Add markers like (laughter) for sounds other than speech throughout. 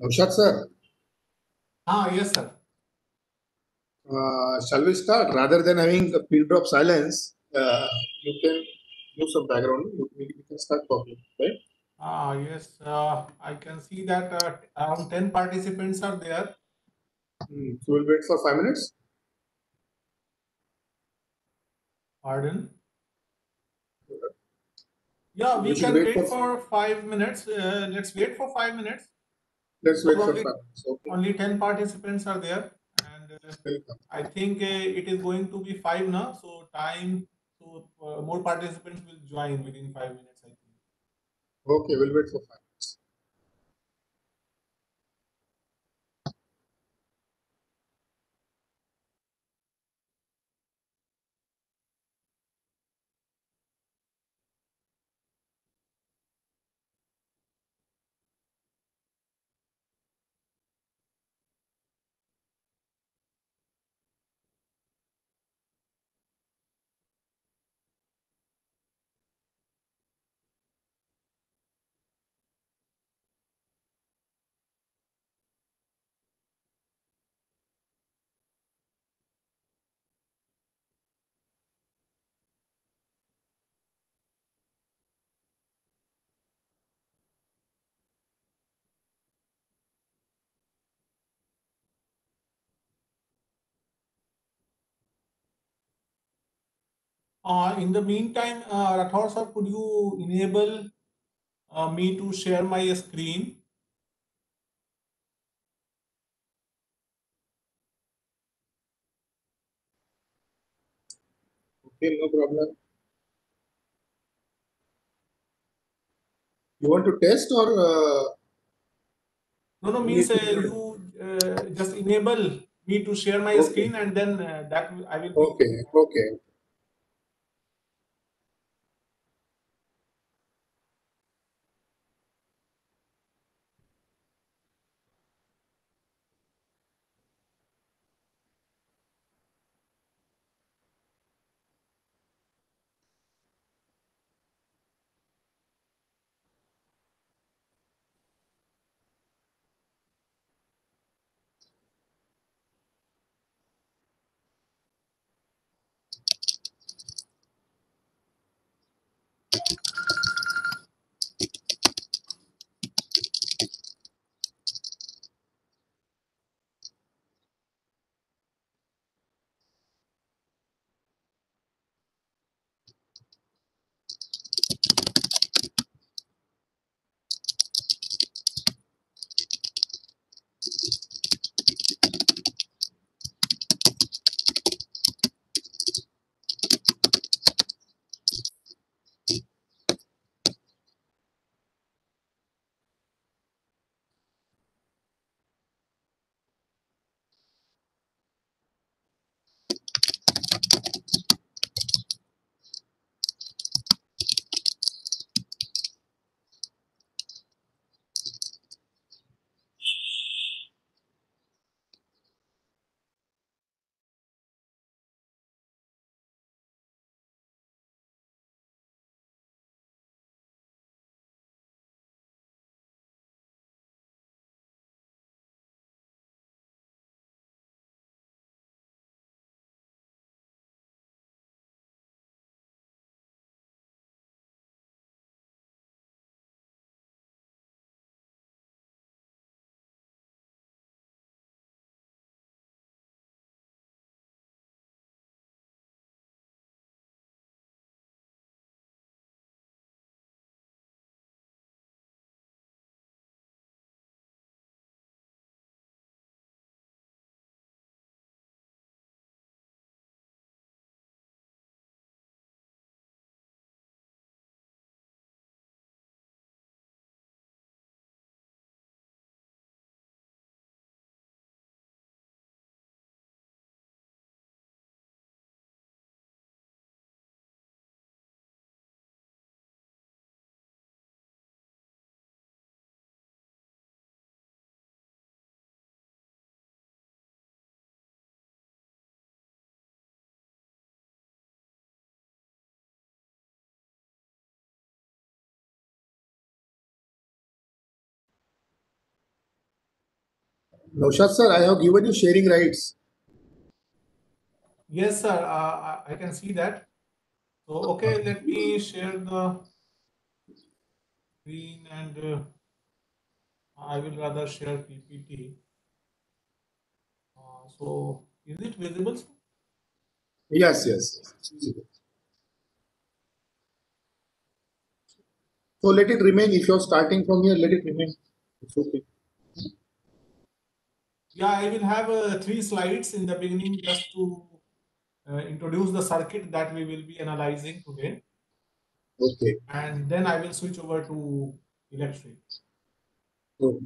Naushad sir, Ah, yes, sir. uh, shall we start? Rather than having a pin drop silence, uh, you can do some background. We can start talking, right? Ah, yes, uh, I can see that uh, around 10 participants are there. Hmm, So we'll wait for five minutes. Pardon? Yeah, we We can wait wait for- for five minutes. Uh, let's wait for five minutes. Let's wait for Probably- five minutes. Only 10 participants are there. And uh, I think uh, it is going to be five now. So time, so uh, more participants will join within five minutes, I think. Okay, we'll wait for five Uh, in the meantime, uh, Rathore sir, could you enable uh, me to share my screen? Okay, no problem. You want to test or uh, No, no, means uh, you uh, just enable me to share my Okay. screen and then uh, that I will. okay, okay. Naushad sir, I have given you sharing rights. Yes, sir. Uh, I- can see that. So, okay, let me share the screen and uh, I will rather share PPT. Uh, so, is it visible? sir? Yes, yes. yes. So let it remain. If you're starting from here, let it remain. It's okay. Yeah, I will have uh, three slides in the beginning just to uh, introduce the circuit that we will be analyzing today, Okay. and then I will switch over to electric. So,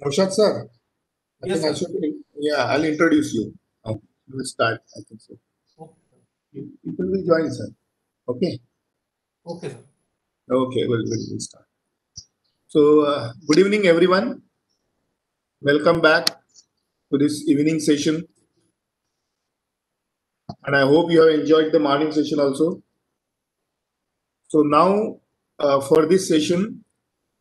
Naushad sir, I Yes, think I should, yeah, I'll introduce you. Um, We'll start, I think so. Okay, People will join, sir. Okay. okay, sir. Okay, we'll, we'll, we'll start. So, uh, good evening, everyone. Welcome back to this evening session. And I hope you have enjoyed the morning session also. So, now uh, for this session,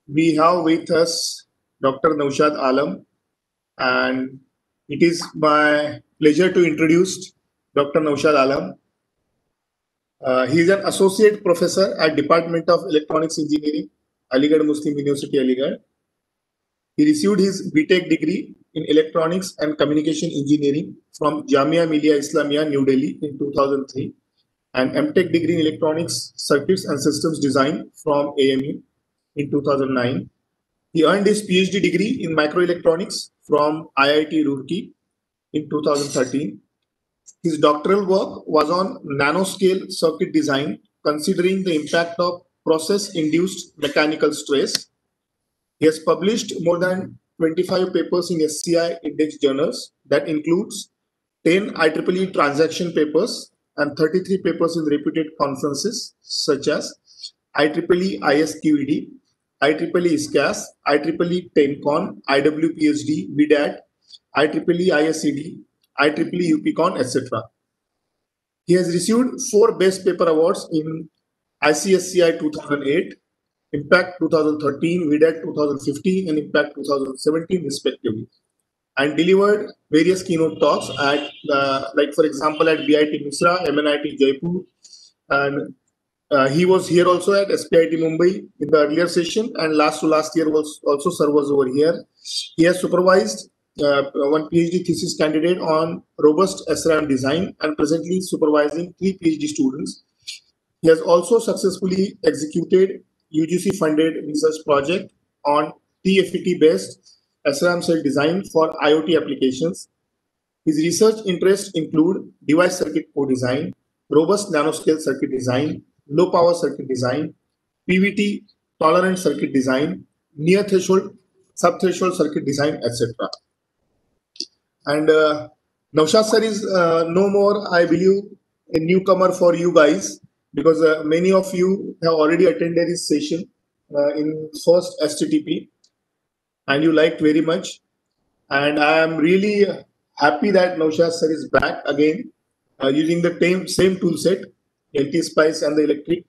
we have with us Dr. Naushad Alam, and it is my pleasure to introduce Dr. Naushad Alam. Uh, he is an associate professor at Department of Electronics Engineering, Aligarh Muslim University, Aligarh. He received his BTech degree in Electronics and Communication Engineering from Jamia Millia Islamia, New Delhi in 2003 and MTech degree in Electronics Circuits and Systems Design from AMU in 2009. He earned his PhD degree in Microelectronics from IIT Roorkee in 2013. His doctoral work was on nanoscale circuit design, considering the impact of process induced mechanical stress. He has published more than 25 papers in SCI index journals that includes 10 IEEE transaction papers and 33 papers in reputed conferences such as IEEE ISQED, IEEE ISCAS, IEEE TENCON, IWPSD, VDAT, IEEE ISCD, IEEE UPCON, etc. He has received four Best Paper Awards in ICSCI 2008, Impact 2013, VDAT 2015, and Impact 2017, respectively, and delivered various keynote talks at, uh, like for example, at BIT Mesra, MNIT Jaipur, and Uh, he was here also at SPIT Mumbai in the earlier session, and last to last year was also was over here. He has supervised uh, one PhD thesis candidate on robust SRAM design and presently supervising three PhD students. He has also successfully executed UGC funded research project on TFET based SRAM cell design for IoT applications. His research interests include device circuit co-design, robust nanoscale circuit design, low power circuit design, PVT tolerant circuit design, near threshold, sub threshold circuit design, etc. And uh, Naushad sir is uh, no more, I believe, a newcomer for you guys because uh, many of you have already attended this session uh, in first STTP and you liked very much. And I am really happy that Naushad sir is back again uh, using the same, same tool set, LT Spice and the electric.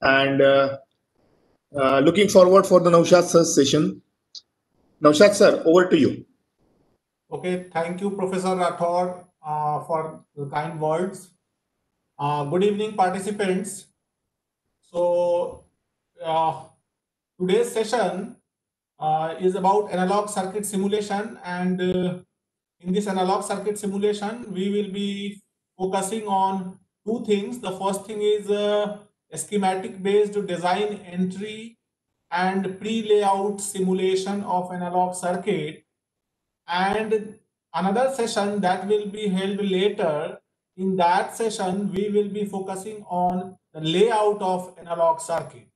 And uh, uh, looking forward for the Naushad sir session. Naushad sir, over to you. Okay, thank you, Professor Rathod, uh, for the kind words. Uh, good evening, participants. So, uh, today's session uh, is about analog circuit simulation and in this analog circuit simulation, we will be focusing on two things. The first thing is uh, schematic based design entry and pre-layout simulation of analog circuit. And another session that will be held later in that session we will be focusing on the layout of analog circuit.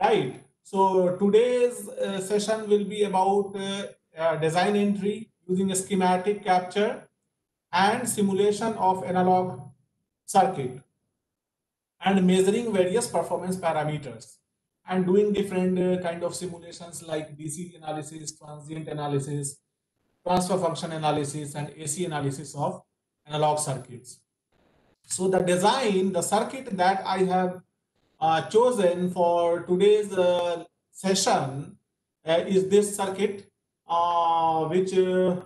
Right? So today's uh, session will be about uh, uh, design entry using a schematic capture and simulation of analog circuit and measuring various performance parameters and doing different uh, kind of simulations like DC analysis, transient analysis, transfer function analysis and AC analysis of analog circuits. So the design, the circuit that I have uh, chosen for today's uh, session uh, is this circuit, uh, which uh,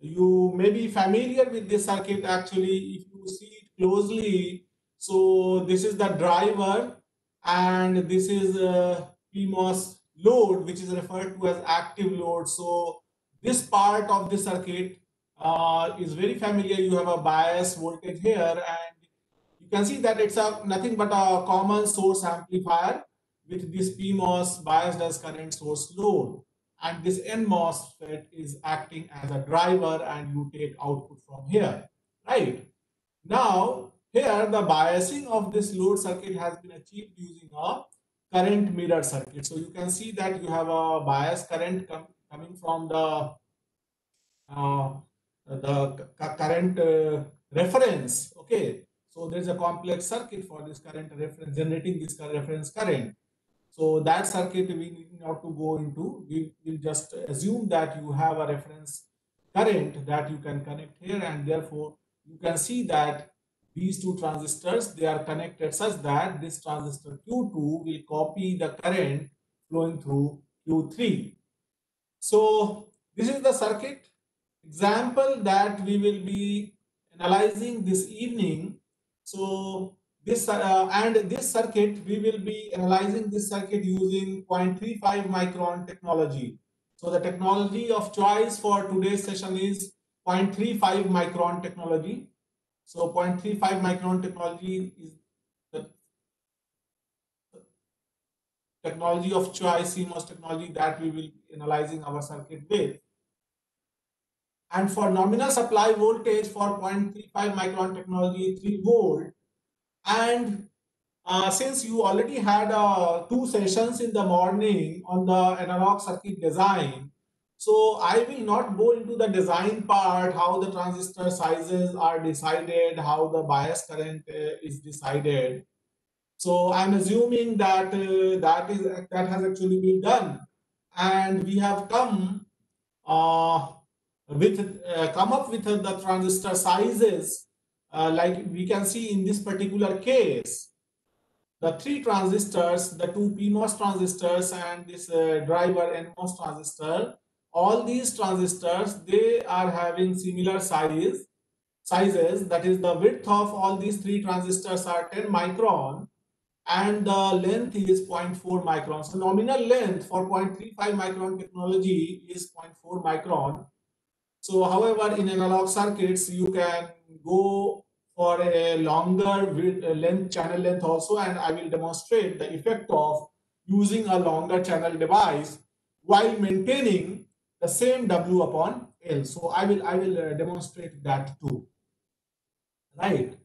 you may be familiar with this circuit actually if you see closely. So this is the driver and this is a PMOS load, which is referred to as active load. So this part of the circuit uh, is very familiar. You have a bias voltage here and you can see that it's a nothing but a common source amplifier with this PMOS biased as current source load. And this NMOS is acting as a driver and you take output from here, right? Now, here the biasing of this load circuit has been achieved using a current mirror circuit. So you can see that you have a bias current coming from the uh, the current uh, reference. Okay, so there's a complex circuit for this current reference generating this reference current. So that circuit we need not to go into. We will just assume that you have a reference current that you can connect here, and therefore you can see that these two transistors they are connected such that this transistor Q2 will copy the current flowing through Q3. So this is the circuit example that we will be analyzing this evening. So this uh, and this circuit, we will be analyzing this circuit using 0.35 micron technology. So the technology of choice for today's session is 0.35 micron technology. So 0.35 micron technology is the technology of choice, CMOS technology that we will be analyzing our circuit with. And for nominal supply voltage for 0.35 micron technology, 3 volt. And uh, since you already had uh, two sessions in the morning on the analog circuit design, so I will not go into the design part, how the transistor sizes are decided, how the bias current uh, is decided. So I'm assuming that uh, that is that has actually been done, and we have come uh, with uh, come up with the transistor sizes uh, like we can see in this particular case the three transistors the two pmos transistors and this uh, driver nmos transistor all these transistors they are having similar size sizes that is the width of all these three transistors are 10 micron and the length is 0.4 micron. So nominal length for 0.35 micron technology is 0.4 micron. So however, in analog circuits, you can go for a longer uh, length channel length also, and I will demonstrate the effect of using a longer channel device while maintaining the same W upon L. So I will I will uh, demonstrate that too. Right.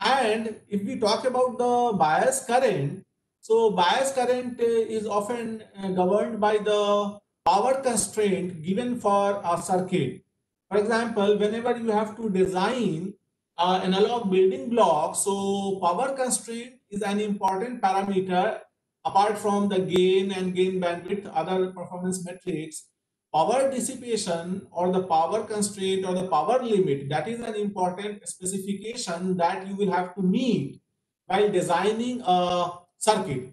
And if we talk about the bias current, so bias current uh, is often uh, governed by the power constraint given for a circuit. For example, whenever you have to design uh, analog building block, so power constraint is an important parameter apart from the gain and gain bandwidth, other performance metrics power dissipation or the power constraint or the power limit that is an important specification that you will have to meet while designing a circuit.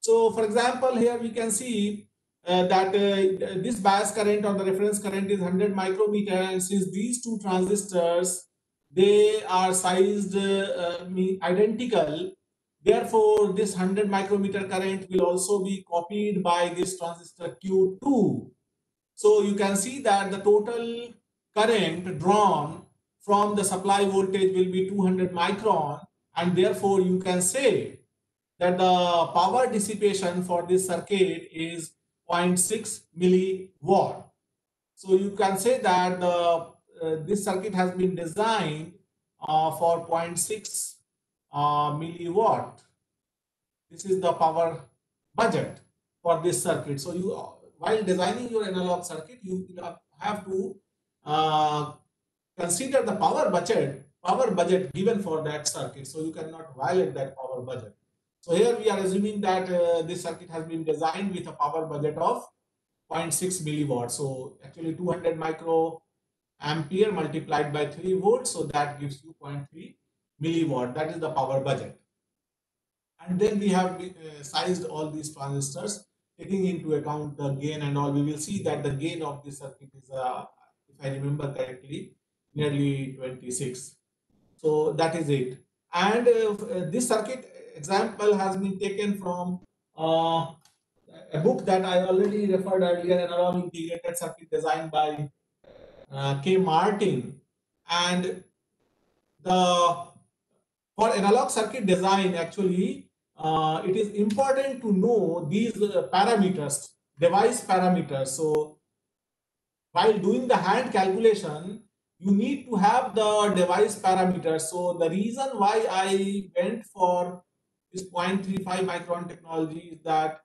So for example here we can see uh, that uh, this bias current or the reference current is 100 micrometer and since these two transistors they are sized uh, identical. Therefore this 100 micrometer current will also be copied by this transistor q2 so you can see that the total current drawn from the supply voltage will be 200 micron and therefore you can say that the power dissipation for this circuit is 0.6 milliwatt. So you can say that the uh, this circuit has been designed uh, for 0.6 uh, milliwatt. This is the power budget for this circuit. So you while designing your analog circuit, you have to uh, consider the power budget, power budget given for that circuit. So you cannot violate that power budget. So here we are assuming that uh, this circuit has been designed with a power budget of 0.6 milliwatt. So actually 200 micro ampere multiplied by 3 volts. So that gives you 0.3 milliwatt. That is the power budget. And then we have uh, sized all these transistors taking into account the gain and all, we will see that the gain of this circuit is, uh, if I remember correctly, nearly 26. So that is it. And uh, this circuit example has been taken from uh, a book that I already referred earlier, Analog Integrated Circuit Design by uh, K. Martin. And the for analog circuit design, actually, uh, it is important to know these uh, parameters, device parameters. So while doing the hand calculation, you need to have the device parameters. So the reason why I went for this 0.35 micron technology is that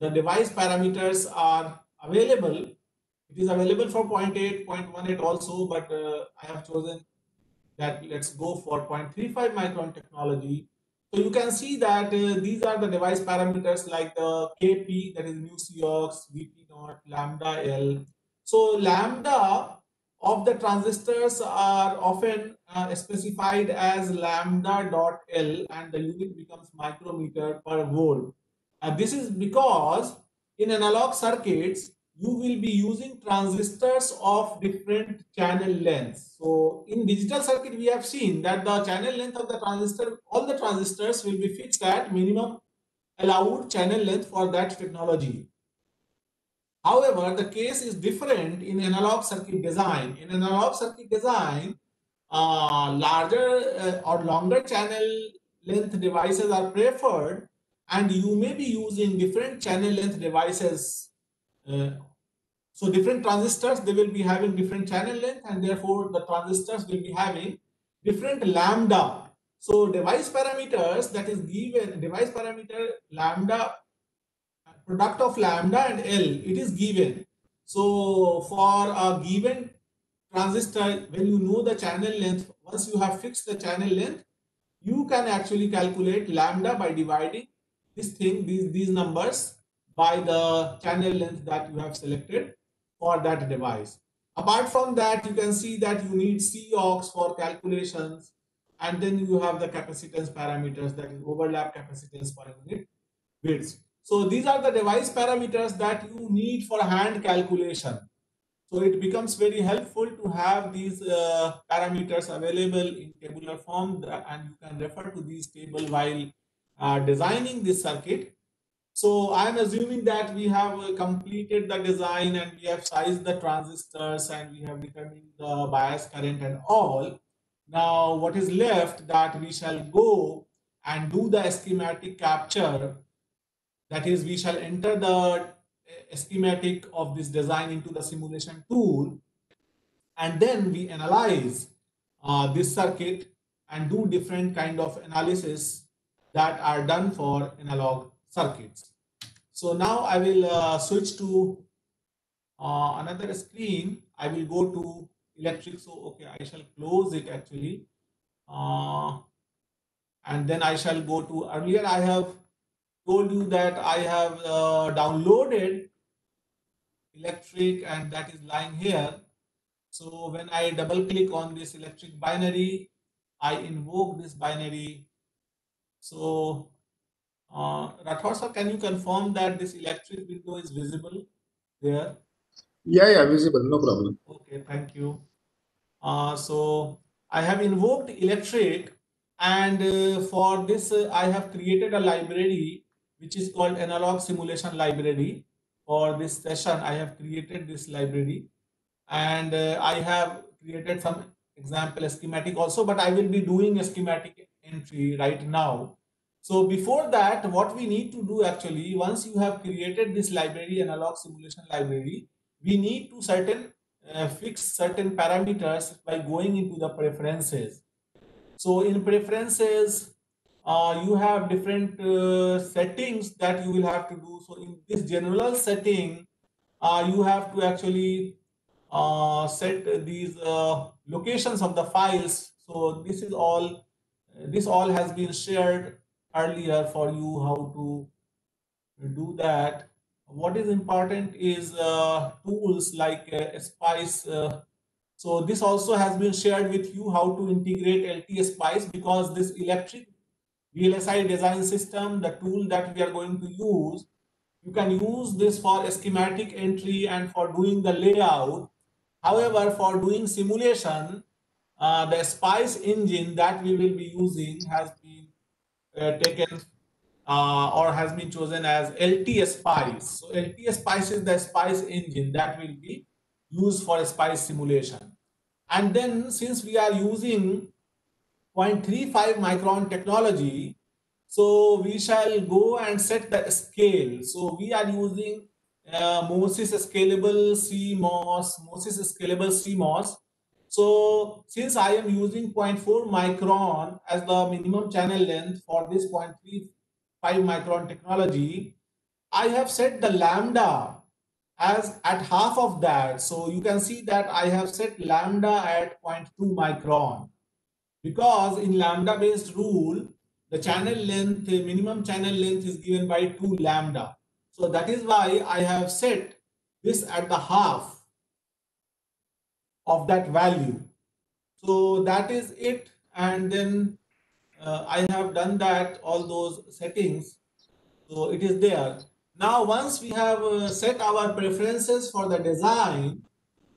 the device parameters are available. It is available for 0.8, 0.18 also, but uh, I have chosen that let's go for 0.35 micron technology so you can see that uh, these are the device parameters like the Kp, that is mu Cox, Vp naught, lambda L. So lambda of the transistors are often uh, specified as lambda dot L and the unit becomes micrometer per volt. And this is because in analog circuits, you will be using transistors of different channel lengths. So in digital circuit, we have seen that the channel length of the transistor, all the transistors will be fixed at minimum allowed channel length for that technology. However, the case is different in analog circuit design. In analog circuit design, uh, larger uh, or longer channel length devices are preferred and you may be using different channel length devices uh, so different transistors, they will be having different channel length and therefore the transistors will be having different lambda. So device parameters that is given, device parameter lambda, product of lambda and L, it is given. So for a given transistor, when you know the channel length, once you have fixed the channel length, you can actually calculate lambda by dividing this thing, these, these numbers by the channel length that you have selected for that device. Apart from that, you can see that you need Cox for calculations, and then you have the capacitance parameters, that is overlap capacitance per unit width. So these are the device parameters that you need for hand calculation. So it becomes very helpful to have these uh, parameters available in tabular form and you can refer to these table while uh, designing this circuit. So I'm assuming that we have uh, completed the design and we have sized the transistors and we have determined the bias current and all. Now what is left that we shall go and do the schematic capture. That is, we shall enter the uh, schematic of this design into the simulation tool and then we analyze uh, this circuit and do different kind of analysis that are done for analog circuits. So now I will uh, switch to uh, another screen. I will go to electric. So, okay, I shall close it actually. Uh, and then I shall go to earlier I have told you that I have uh, downloaded electric and that is lying here. So when I double click on this electric binary, I invoke this binary. So uh, sir, can you confirm that this electric window is visible there? Yeah, yeah, visible, no problem. Okay, thank you. Uh, so I have invoked electric and uh, for this uh, I have created a library which is called analog simulation library. For this session, I have created this library and uh, I have created some example schematic also, but I will be doing a schematic entry right now. So before that, what we need to do actually, once you have created this library, analog simulation library, we need to certain uh, fix certain parameters by going into the preferences. So in preferences, uh, you have different uh, settings that you will have to do. So in this general setting, uh, you have to actually uh, set these uh, locations of the files. So this is all, this all has been shared earlier for you how to do that. What is important is uh, tools like uh, Spice. Uh, so this also has been shared with you how to integrate LT Spice because this electric VLSI design system, the tool that we are going to use, you can use this for schematic entry and for doing the layout However, for doing simulation, uh, the SPICE engine that we will be using has taken uh, or has been chosen as LT SPICE. So LT SPICE is the SPICE engine that will be used for SPICE simulation. And then since we are using 0.35 micron technology, so we shall go and set the scale. So we are using uh, MOSIS scalable CMOS, MOSIS scalable CMOS. So since I am using 0.4 micron as the minimum channel length for this 0.35 micron technology, I have set the lambda as at half of that. So you can see that I have set lambda at 0.2 micron because in lambda based rule, the channel length, the minimum channel length is given by 2 lambda. So that is why I have set this at the half of that value. So that is it. And then uh, I have done that, all those settings. So it is there. Now, once we have uh, set our preferences for the design,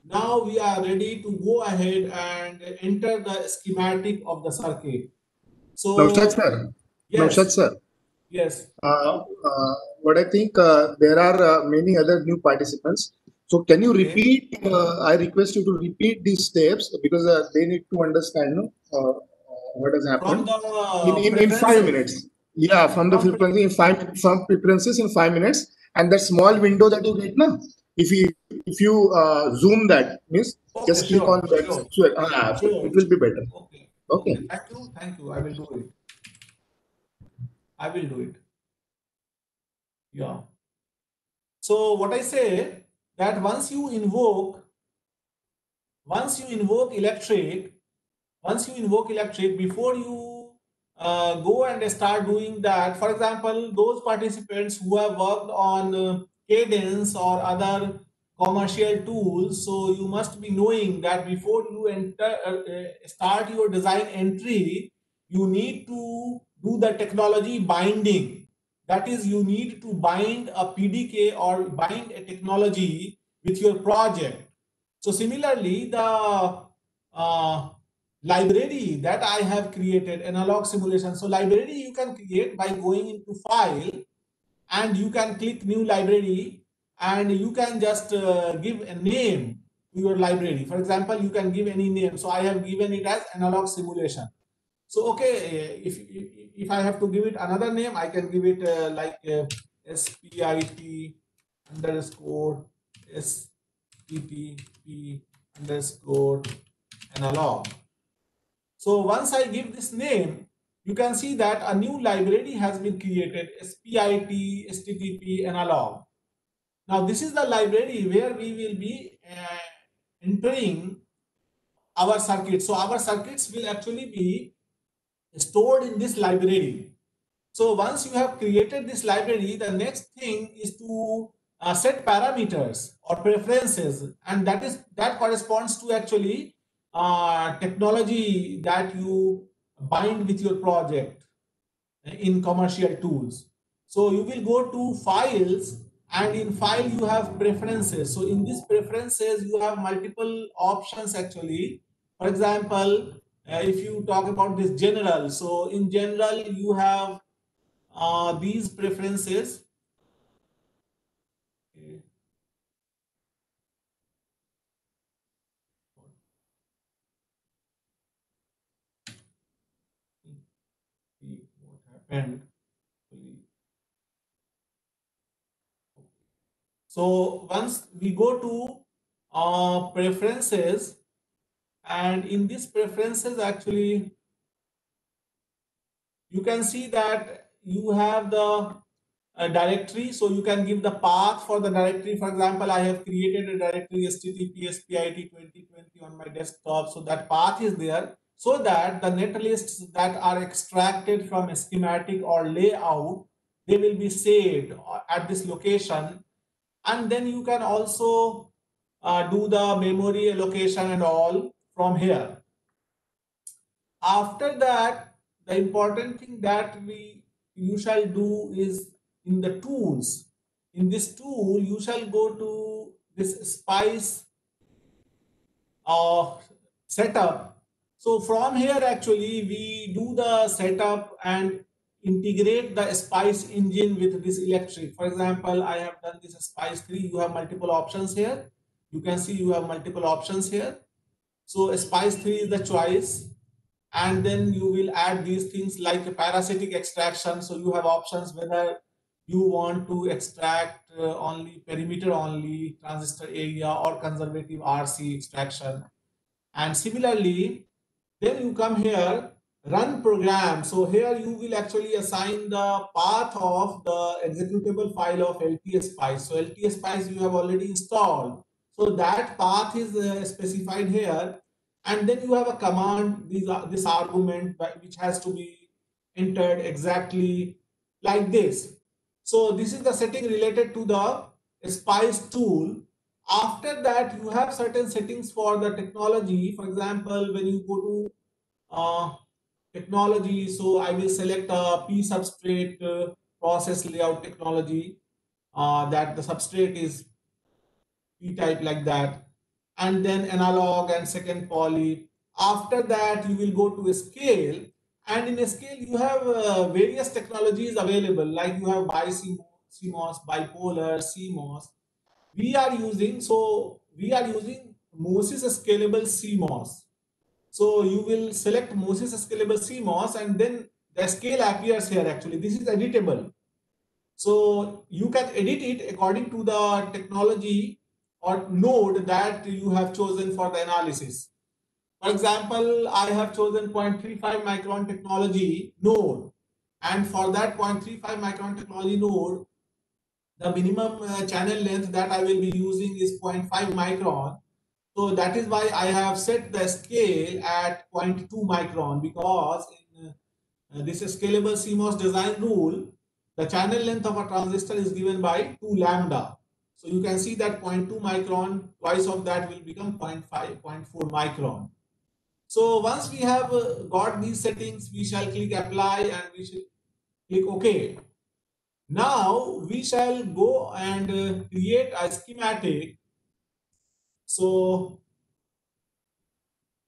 now we are ready to go ahead and enter the schematic of the circuit. So, Naushad sir. Yes. Naushad sir. Yes. Uh, uh, what I think uh, there are uh, many other new participants. So can you repeat? Uh, I request you to repeat these steps because uh, they need to understand no, what has happened in, in, in, five minutes. Yeah, from the frequency in five from preferences in five minutes, and that small window that you get now. If you if you zoom that means okay, just click on that, sure. Sure. Ah, sure. it will be better. Okay. Okay. Thank you. Thank you. I will do it. I will do it. Yeah. So what I say that once you invoke, once you invoke electric, once you invoke electric, before you uh, go and start doing that, for example, those participants who have worked on uh, Cadence or other commercial tools, so you must be knowing that before you enter, uh, uh start your design entry, you need to do the technology binding. That is, you need to bind a PDK or bind a technology with your project. So similarly, the uh, library that I have created, analog simulation. So library you can create by going into file and you can click new library and you can just uh, give a name to your library. For example, you can give any name. So I have given it as analog simulation. So, okay, if, if I have to give it another name, I can give it uh, like uh, SPIT underscore SPTP underscore analog. So once I give this name, you can see that a new library has been created, SPIT, STTP analog. Now this is the library where we will be uh, entering our circuits. So our circuits will actually be stored in this library. So once you have created this library, the next thing is to uh, set parameters or preferences, and that is that corresponds to actually uh, technology that you bind with your project in commercial tools. So you will go to files and in file you have preferences. So in these preferences you have multiple options actually. For example, uh, if you talk about this general, so in general you have uh, these preferences. So once we go to uh, preferences, and in these preferences, actually, you can see that you have the uh, directory. So you can give the path for the directory. For example, I have created a directory HTTPS PIT 2020 on my desktop. So that path is there so that the net lists that are extracted from a schematic or layout, they will be saved at this location and then you can also uh, do the memory allocation and all from here. After that the important thing that we you shall do is in the tools. In this tool you shall go to this spice uh, setup. So from here actually we do the setup and integrate the spice engine with this electric. For example i have done this spice 3 you have multiple options here. You can see you have multiple options here so spice 3 is the choice and then you will add these things like parasitic extraction so you have options whether you want to extract uh, only perimeter only transistor area or conservative rc extraction and similarly then you come here run program. So here you will actually assign the path of the executable file of LTSpice. So LTSpice you have already installed. So that path is uh, specified here. And then you have a command, these are, this argument which has to be entered exactly like this. So this is the setting related to the Spice tool. After that, you have certain settings for the technology. For example, when you go to uh, technology. So I will select a P substrate uh, process layout technology uh, that the substrate is P type like that. And then analog and second poly. After that, you will go to a scale. And in a scale, you have uh, various technologies available, like you have BiCMOS, bipolar, CMOS. We are using, so we are using MOSIS scalable CMOS. So you will select MOSIS scalable CMOS and then the scale appears here actually. This is editable. So you can edit it according to the technology or node that you have chosen for the analysis. For example, I have chosen 0.35 micron technology node. And for that 0.35 micron technology node, the minimum uh, channel length that I will be using is 0.5 micron. So that is why I have set the scale at 0.2 micron because in uh, this scalable CMOS design rule, the channel length of a transistor is given by 2 lambda. So you can see that 0.2 micron, twice of that will become 0.5, 0.4 micron. So once we have uh, got these settings, we shall click apply and we shall click OK. Now we shall go and uh, create a schematic so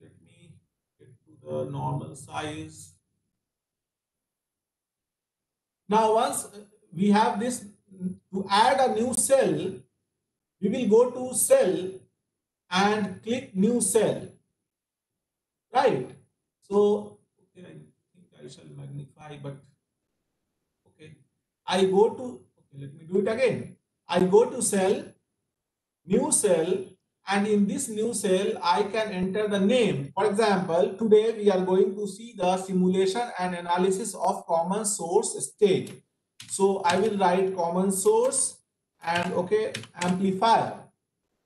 let me get to the normal size. Now, once we have this, to add a new cell, we will go to cell and click new cell. Right? So, okay, I think I shall magnify, but okay. I go to, okay, let me do it again. I go to cell, new cell, and in this new cell, I can enter the name. For example, today we are going to see the simulation and analysis of common source stage. So I will write common source and okay, amplifier.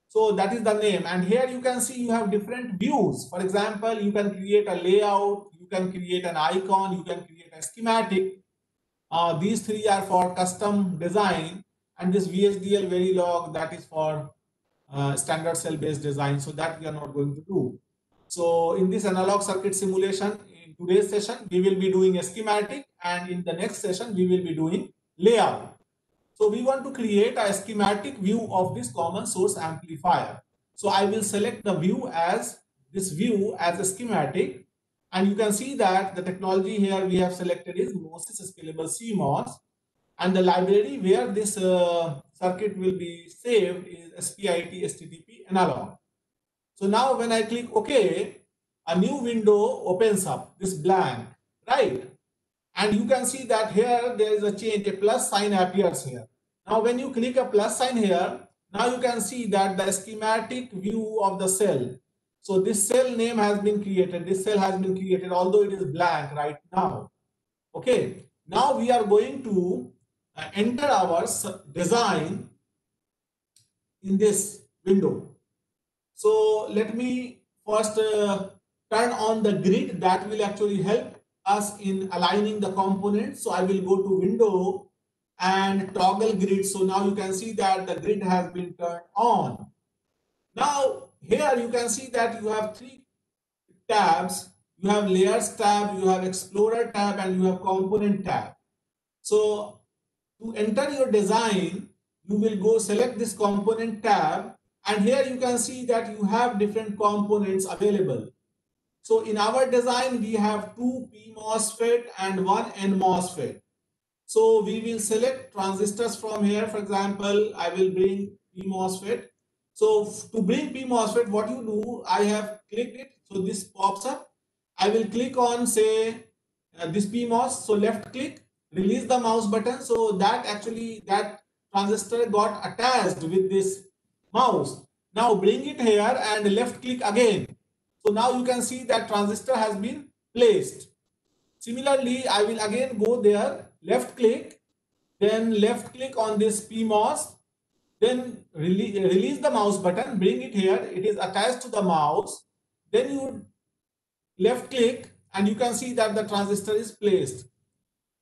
So that is the name. And here you can see you have different views. For example, you can create a layout, you can create an icon, you can create a schematic. Uh, these three are for custom design and this VHDL Verilog that is for uh, standard cell based design. So that we are not going to do. So in this analog circuit simulation, in today's session, we will be doing a schematic and in the next session, we will be doing layout. So we want to create a schematic view of this common source amplifier. So I will select the view as this view as a schematic and you can see that the technology here we have selected is MOSIS scalable CMOS and the library where this uh, circuit will be saved is SPIT STTP analog. So now when I click OK, a new window opens up, this blank, right? And you can see that here there is a change, a plus sign appears here. Now when you click a plus sign here, now you can see that the schematic view of the cell. So this cell name has been created, this cell has been created, although it is blank right now. Okay, now we are going to uh, enter our design in this window. So let me first uh, turn on the grid that will actually help us in aligning the components. So I will go to window and toggle grid. So now you can see that the grid has been turned on. Now here you can see that you have three tabs. You have layers tab, you have explorer tab and you have component tab. So to enter your design, you will go select this component tab and here you can see that you have different components available. So in our design, we have two P MOSFET and one N MOSFET. So we will select transistors from here. For example, I will bring P MOSFET. So to bring P MOSFET, what you do, I have clicked it. So this pops up. I will click on say uh, this PMOS. So left click release the mouse button so that actually that transistor got attached with this mouse now bring it here and left click again so now you can see that transistor has been placed similarly i will again go there left click then left click on this pmos then release, release the mouse button bring it here it is attached to the mouse then you left click and you can see that the transistor is placed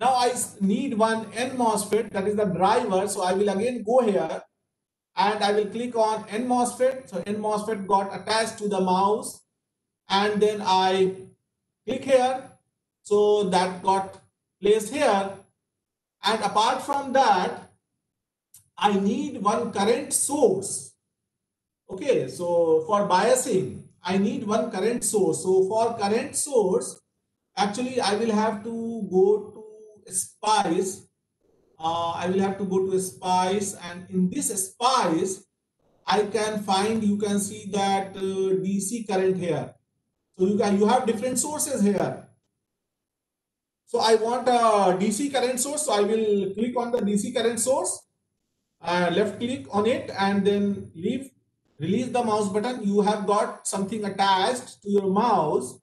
now I need one N MOSFET that is the driver. So I will again go here and I will click on N MOSFET. So N MOSFET got attached to the mouse and then I click here. So that got placed here. And apart from that, I need one current source. Okay, so for biasing, I need one current source. So for current source, actually I will have to go to spice uh, I will have to go to spice and in this spice I can find you can see that uh, DC current here so you can you have different sources here so I want a DC current source so I will click on the DC current source uh, left click on it and then leave release the mouse button you have got something attached to your mouse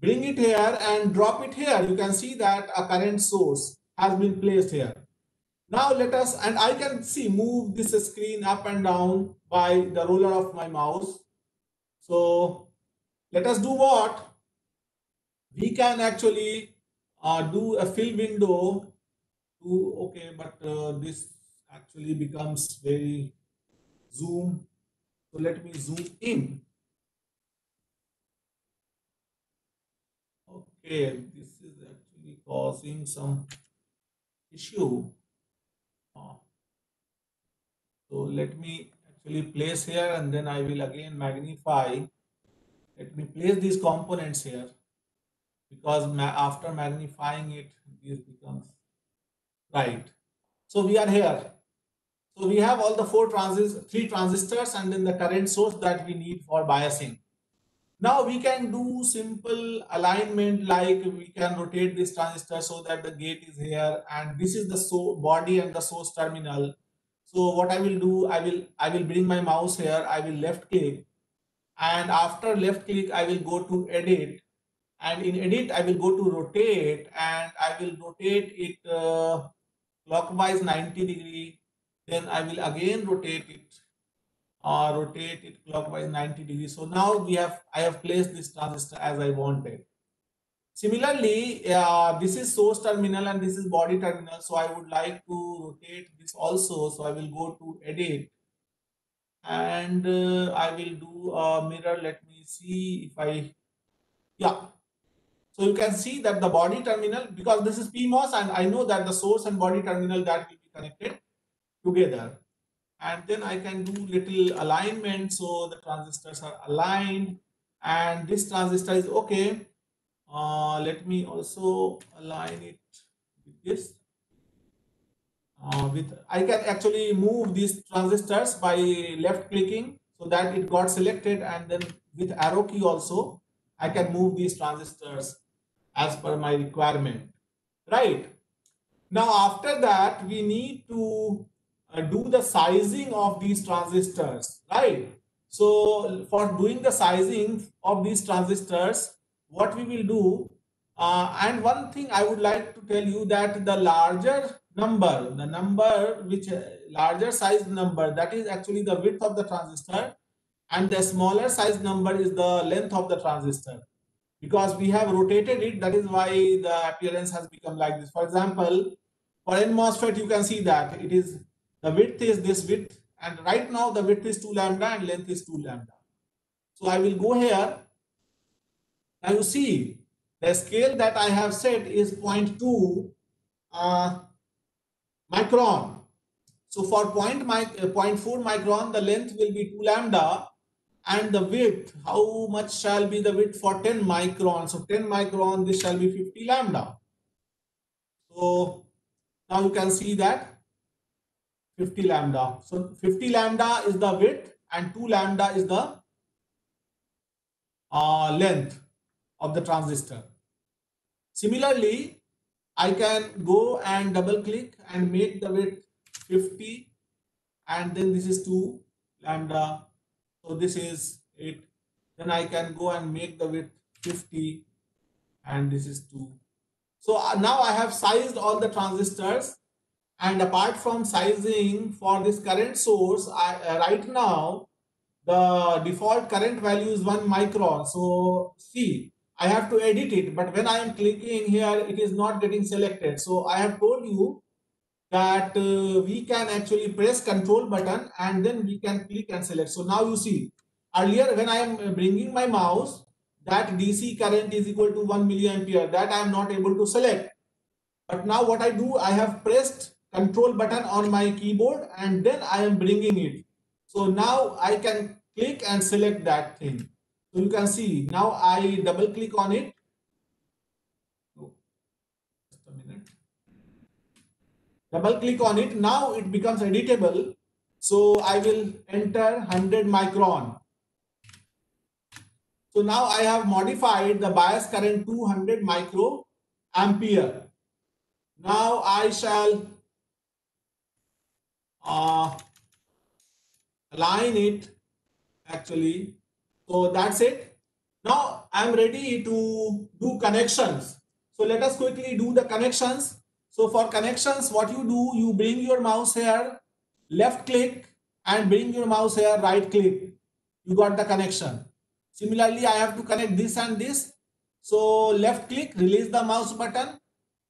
bring it here and drop it here. You can see that a current source has been placed here. Now let us, and I can see move this screen up and down by the roller of my mouse. So let us do what? We can actually uh, do a fill window to, okay, but uh, this actually becomes very zoom. So let me zoom in. okay, this is actually causing some issue. Uh, so let me actually place here and then I will again magnify. Let me place these components here. Because after magnifying it, this becomes right. So we are here. So we have all the four transistors, three transistors and then the current source that we need for biasing. Now we can do simple alignment like we can rotate this transistor so that the gate is here and this is the so body and the source terminal. So what I will do, I will I will bring my mouse here, I will left click and after left click I will go to edit and in edit I will go to rotate and I will rotate it uh, clockwise 90 degree then I will again rotate it uh, rotate it clockwise 90 degree So now we have, I have placed this transistor as I wanted. Similarly, uh, this is source terminal and this is body terminal. So I would like to rotate this also. So I will go to edit and uh, I will do a mirror. Let me see if I, yeah. So you can see that the body terminal, because this is PMOS and I know that the source and body terminal that will be connected together and then I can do little alignment so the transistors are aligned and this transistor is okay. Uh, let me also align it with this. Uh, with I can actually move these transistors by left clicking so that it got selected and then with arrow key also I can move these transistors as per my requirement right now after that we need to uh, do the sizing of these transistors, right? So for doing the sizing of these transistors, what we will do, uh, and one thing I would like to tell you that the larger number, the number which uh, larger size number, that is actually the width of the transistor, and the smaller size number is the length of the transistor. Because we have rotated it, that is why the appearance has become like this. For example, for N MOSFET, you can see that it is the width is this width and right now the width is 2 lambda and length is 2 lambda. So I will go here. Now you see the scale that I have set is 0.2 uh, micron. So for uh, 0.4 micron, the length will be 2 lambda and the width, how much shall be the width for 10 micron? So 10 micron, this shall be 50 lambda. So now you can see that 50 lambda. So 50 lambda is the width and 2 lambda is the uh, length of the transistor. Similarly, I can go and double click and make the width 50 and then this is 2 lambda. So this is it. Then I can go and make the width 50 and this is 2. So uh, now I have sized all the transistors and apart from sizing for this current source, I, uh, right now, the default current value is 1 micron. So see, I have to edit it, but when I am clicking here, it is not getting selected. So I have told you that uh, we can actually press control button and then we can click and select. So now you see, earlier when I am bringing my mouse, that DC current is equal to 1 milliampere, that I am not able to select. But now what I do, I have pressed control button on my keyboard and then I am bringing it. So now I can click and select that thing. So you can see now I double click on it. Oh, just a minute. Double click on it. Now it becomes editable. So I will enter 100 micron. So now I have modified the bias current 200 micro ampere. Now I shall uh, align it actually. So that's it. Now I'm ready to do connections. So let us quickly do the connections. So for connections, what you do, you bring your mouse here, left click and bring your mouse here, right click. You got the connection. Similarly, I have to connect this and this. So left click, release the mouse button,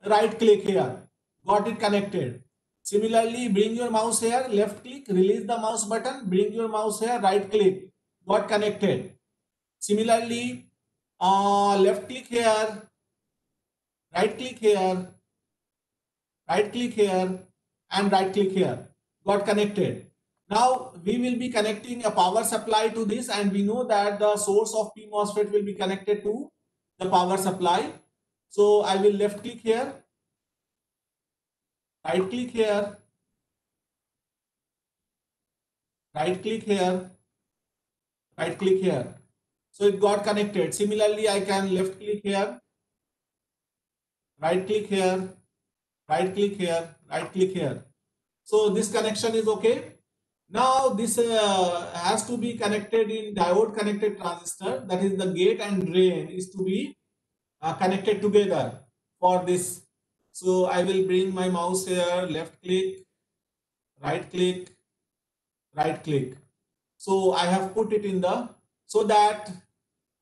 right click here. Got it connected. Similarly, bring your mouse here, left click, release the mouse button, bring your mouse here, right click, got connected. Similarly, uh, left click here, right click here, right click here, and right click here, got connected. Now we will be connecting a power supply to this and we know that the source of P MOSFET will be connected to the power supply. So I will left click here, right click here, right click here, right click here. So it got connected. Similarly, I can left click here, right click here, right click here, right click here. So this connection is okay. Now this uh, has to be connected in diode connected transistor. That is the gate and drain is to be uh, connected together for this. So I will bring my mouse here, left click, right click, right click. So I have put it in the, so that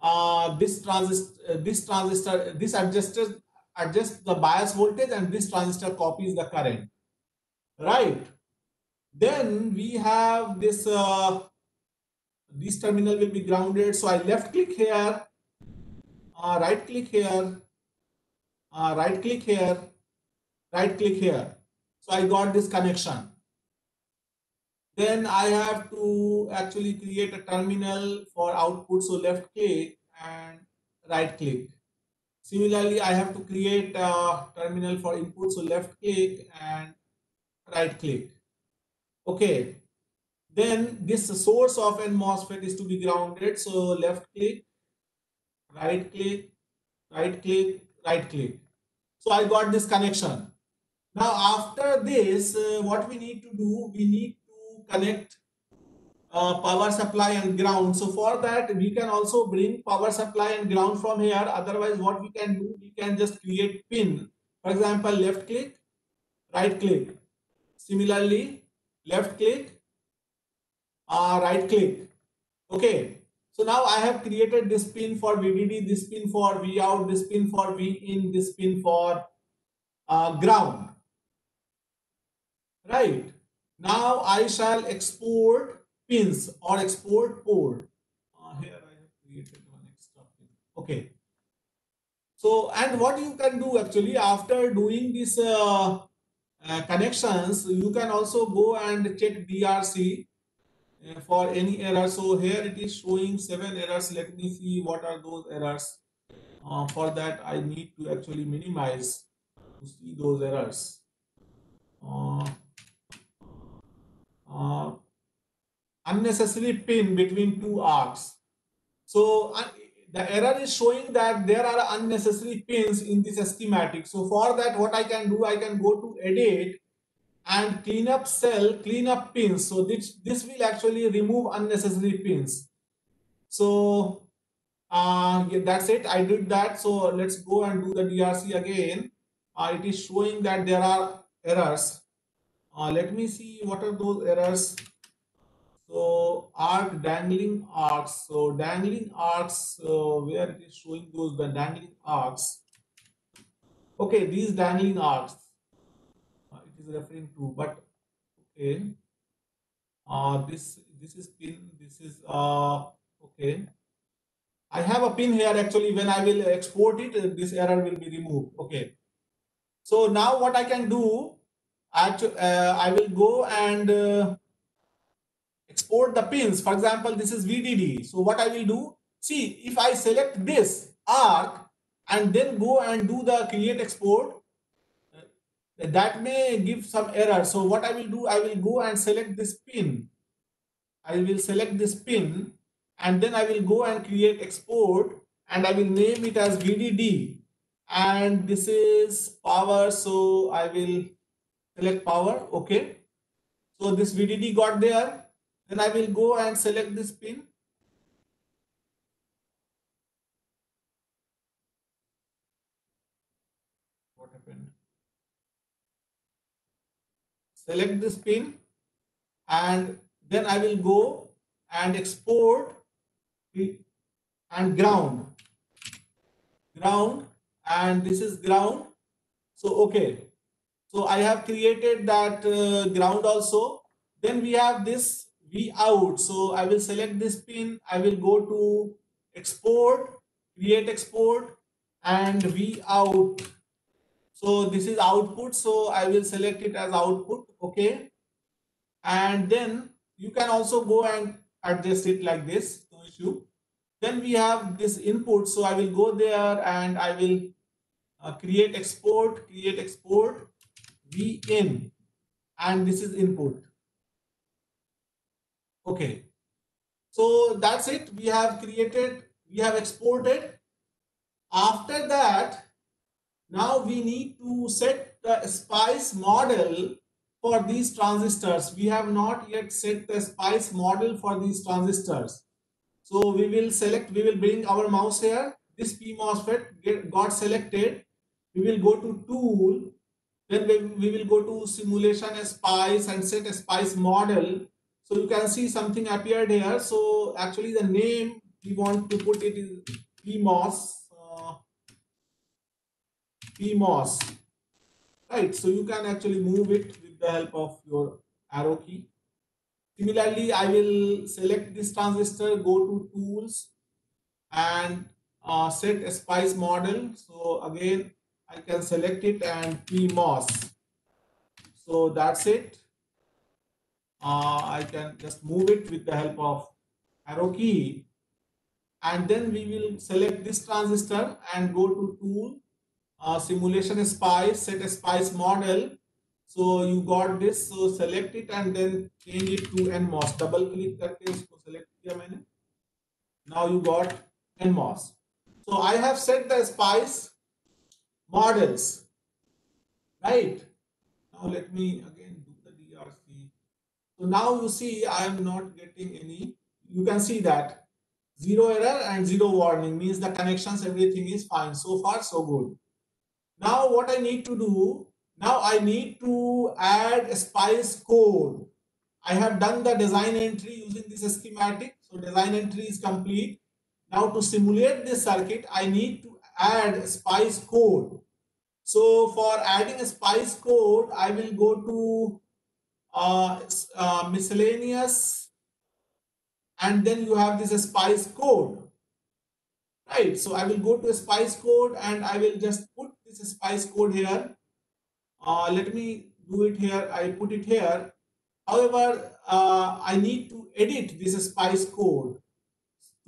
uh, this transistor, uh, this transistor, this adjuster adjusts the bias voltage and this transistor copies the current, right? Then we have this, uh, this terminal will be grounded. So I left click here, uh, right click here, uh, right click here, right click here. So I got this connection. Then I have to actually create a terminal for output. So left click and right click. Similarly, I have to create a terminal for input. So left click and right click. Okay. Then this source of n MOSFET is to be grounded. So left click, right click, right click, right click. So I got this connection. Now after this, uh, what we need to do, we need to connect uh, power supply and ground. So for that, we can also bring power supply and ground from here. Otherwise, what we can do, we can just create pin. For example, left click, right click. Similarly, left click, uh, right click. Okay. So now I have created this pin for VDD, this pin for V out, this pin for V in, this pin for uh, ground. Right. Now I shall export pins or export port. Uh, here I have created one extra pin. Okay. So, and what you can do actually after doing this uh, uh, connections, you can also go and check DRC uh, for any error. So here it is showing seven errors. Let me see what are those errors. Uh, for that, I need to actually minimize to see those errors. Uh, uh, unnecessary pin between two arcs. So uh, the error is showing that there are unnecessary pins in this schematic. So for that, what I can do, I can go to edit and clean up cell, clean up pins. So this, this will actually remove unnecessary pins. So uh, yeah, that's it. I did that. So let's go and do the DRC again. Uh, it is showing that there are errors. Uh, let me see what are those errors. So arc dangling arcs. So dangling arcs, uh, where it is showing those the dangling arcs. Okay, these dangling arcs. Uh, it is referring to, but okay. Uh, this this is pin. This is uh okay. I have a pin here actually. When I will export it, this error will be removed. Okay. So now what I can do, actually, uh, I will go and uh, export the pins. For example, this is VDD. So what I will do, see if I select this arc and then go and do the create export, uh, that may give some error. So what I will do, I will go and select this pin. I will select this pin and then I will go and create export and I will name it as VDD and this is power. So I will select power. Okay. So this VDD got there then I will go and select this pin. What happened? Select this pin and then I will go and export and ground. Ground and this is ground. So, okay. So I have created that uh, ground also. Then we have this V out. So I will select this pin. I will go to export, create export and V out. So this is output. So I will select it as output. Okay. And then you can also go and adjust it like this. No issue. Then we have this input. So I will go there and I will uh, create export, create export, V in, and this is input. Okay. So that's it. We have created, we have exported. After that, now we need to set the spice model for these transistors. We have not yet set the spice model for these transistors. So we will select, we will bring our mouse here. This P MOSFET get, got selected. We will go to tool. Then we, we will go to simulation spice and set a spice model. So you can see something appeared here. So actually the name we want to put it is PMOS. Uh, PMOS. Right. So you can actually move it with the help of your arrow key. Similarly, I will select this transistor, go to tools and uh, set a spice model. So again, I can select it and PMOS. So that's it Uh, I can just move it with the help of arrow key. And then we will select this transistor and go to tool, uh, simulation spice, set a spice model so you got this. So select it and then change it to NMOS. Double click करके इसको select किया मैंने. Now you got NMOS. So I have set the spice models. Right. Now let me again do the DRC. so now you see I am not getting any. You can see that zero error and zero warning means the connections everything is fine. So far so good. Now what I need to do now I need to add a spice code. I have done the design entry using this schematic. So design entry is complete. Now to simulate this circuit, I need to add spice code. So for adding a spice code, I will go to uh, uh, miscellaneous and then you have this spice code. Right. So I will go to a spice code and I will just put this spice code here uh, let me do it here. I put it here. However, uh, I need to edit this spice code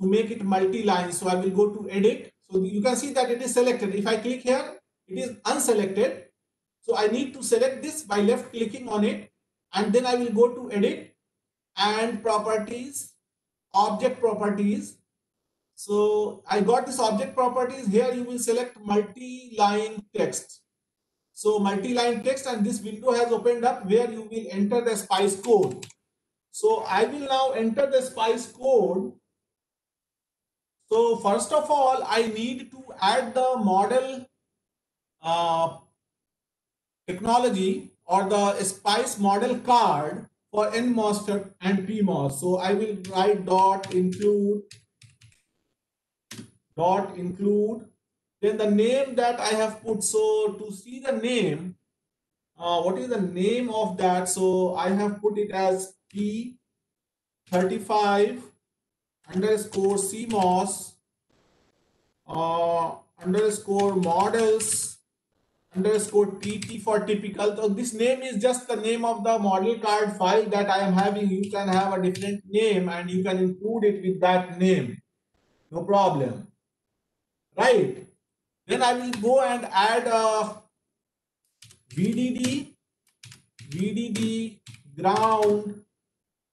to make it multi-line. So I will go to edit. So you can see that it is selected. If I click here, it is unselected. So I need to select this by left clicking on it. And then I will go to edit and properties, object properties. So I got this object properties. Here you will select multi-line text. So multi-line text and this window has opened up where you will enter the spice code. So I will now enter the spice code. So first of all, I need to add the model uh, technology or the spice model card for NMOS and PMOS. So I will write dot include dot include then the name that I have put, so to see the name, uh, what is the name of that? So I have put it as P35 underscore CMOS uh, underscore models underscore TT for typical. So this name is just the name of the model card file that I am having. You can have a different name and you can include it with that name. No problem. Right. Then I will go and add a VDD, VDD ground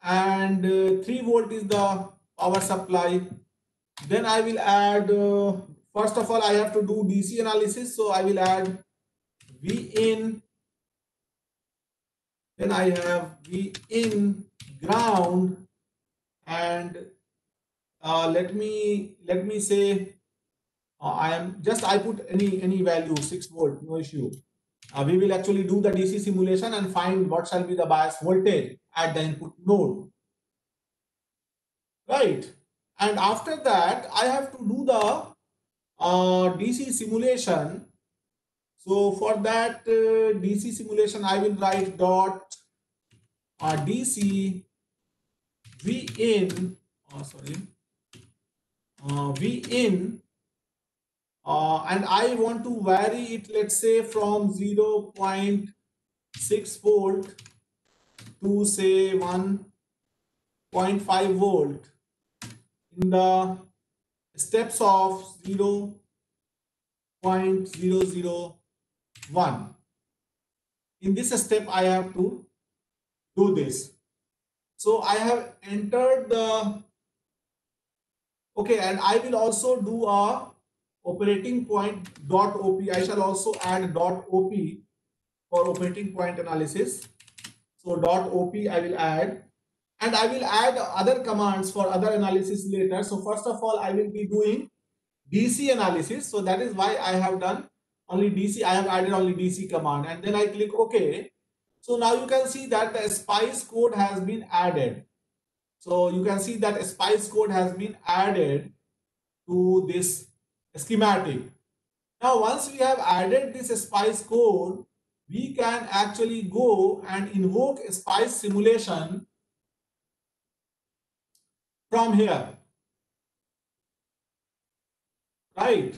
and uh, 3 volt is the power supply. Then I will add, uh, first of all, I have to do DC analysis. So I will add V in. Then I have V in ground and uh, let me let me say uh, I am just I put any any value 6 volt no issue uh, we will actually do the DC simulation and find what shall be the bias voltage at the input node right and after that I have to do the uh, DC simulation so for that uh, DC simulation I will write dot uh, DC V in oh sorry uh, V in uh, and I want to vary it, let's say from 0 0.6 volt to say 1.5 volt in the steps of 0 0.001. In this step, I have to do this. So I have entered the, okay, and I will also do a operating point dot op. I shall also add dot op for operating point analysis. So dot op I will add and I will add other commands for other analysis later. So first of all, I will be doing DC analysis. So that is why I have done only DC. I have added only DC command and then I click OK. So now you can see that the spice code has been added. So you can see that spice code has been added to this schematic. Now once we have added this spice code, we can actually go and invoke a spice simulation from here. Right.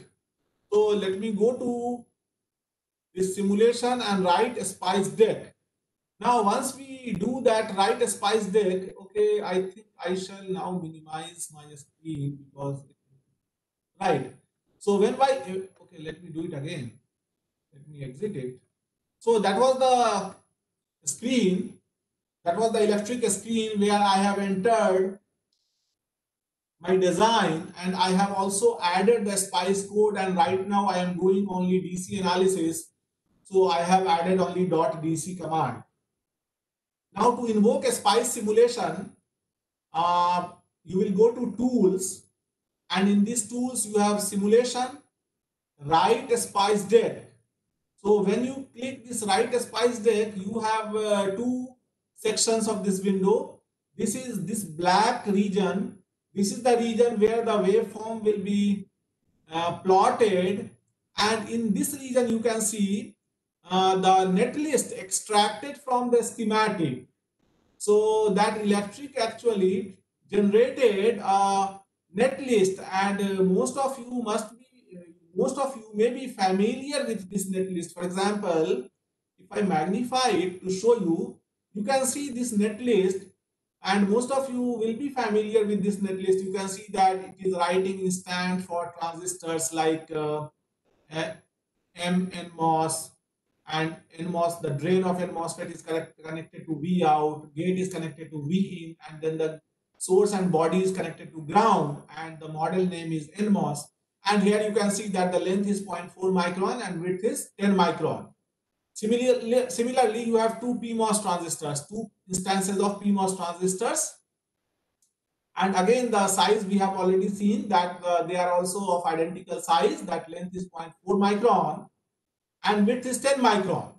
So let me go to this simulation and write a spice deck. Now, once we do that, write a spice deck, okay, I think I shall now minimize my screen because, right. So when I, okay, let me do it again. Let me exit it. So that was the screen, that was the electric screen where I have entered my design and I have also added the spice code and right now I am doing only DC analysis. So I have added only dot .dc command. Now to invoke a spice simulation, uh, you will go to tools and in these tools you have simulation, write a spice deck. So when you click this write a spice deck, you have uh, two sections of this window. This is this black region this is the region where the waveform will be uh, plotted and in this region you can see uh, the netlist extracted from the schematic. So that electric actually generated a netlist and uh, most of you must be most of you may be familiar with this netlist. For example, if I magnify it to show you, you can see this netlist and most of you will be familiar with this netlist. You can see that it is writing in stand for transistors like uh, M NMOS and NMOS, the drain of N MOSFET is connected to V out, gate is connected to V in, and then the source and body is connected to ground, and the model name is NMOS. And here you can see that the length is 0.4 micron and width is 10 micron. Similarly, similarly, you have two PMOS transistors, two instances of PMOS transistors. And again, the size we have already seen that uh, they are also of identical size. That length is 0.4 micron and width is 10 micron.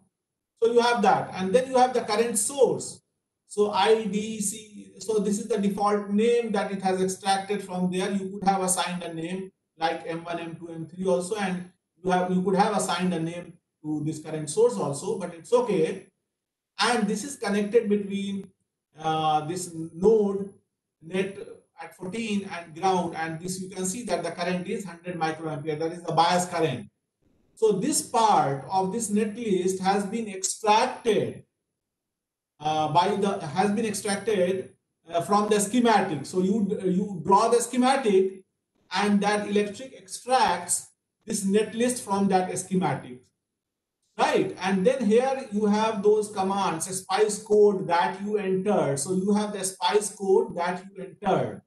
So you have that. And then you have the current source. So IDC, so this is the default name that it has extracted from there. You could have assigned a name like M1, M2, M3 also, and you have you could have assigned a name to this current source also, but it's okay. And this is connected between uh, this node net at 14 and ground. And this you can see that the current is 100 microampere. That is the bias current. So this part of this netlist has been extracted uh, by the has been extracted uh, from the schematic. So you you draw the schematic, and that electric extracts this netlist from that schematic right. And then here you have those commands a spice code that you entered. So you have the spice code that you entered.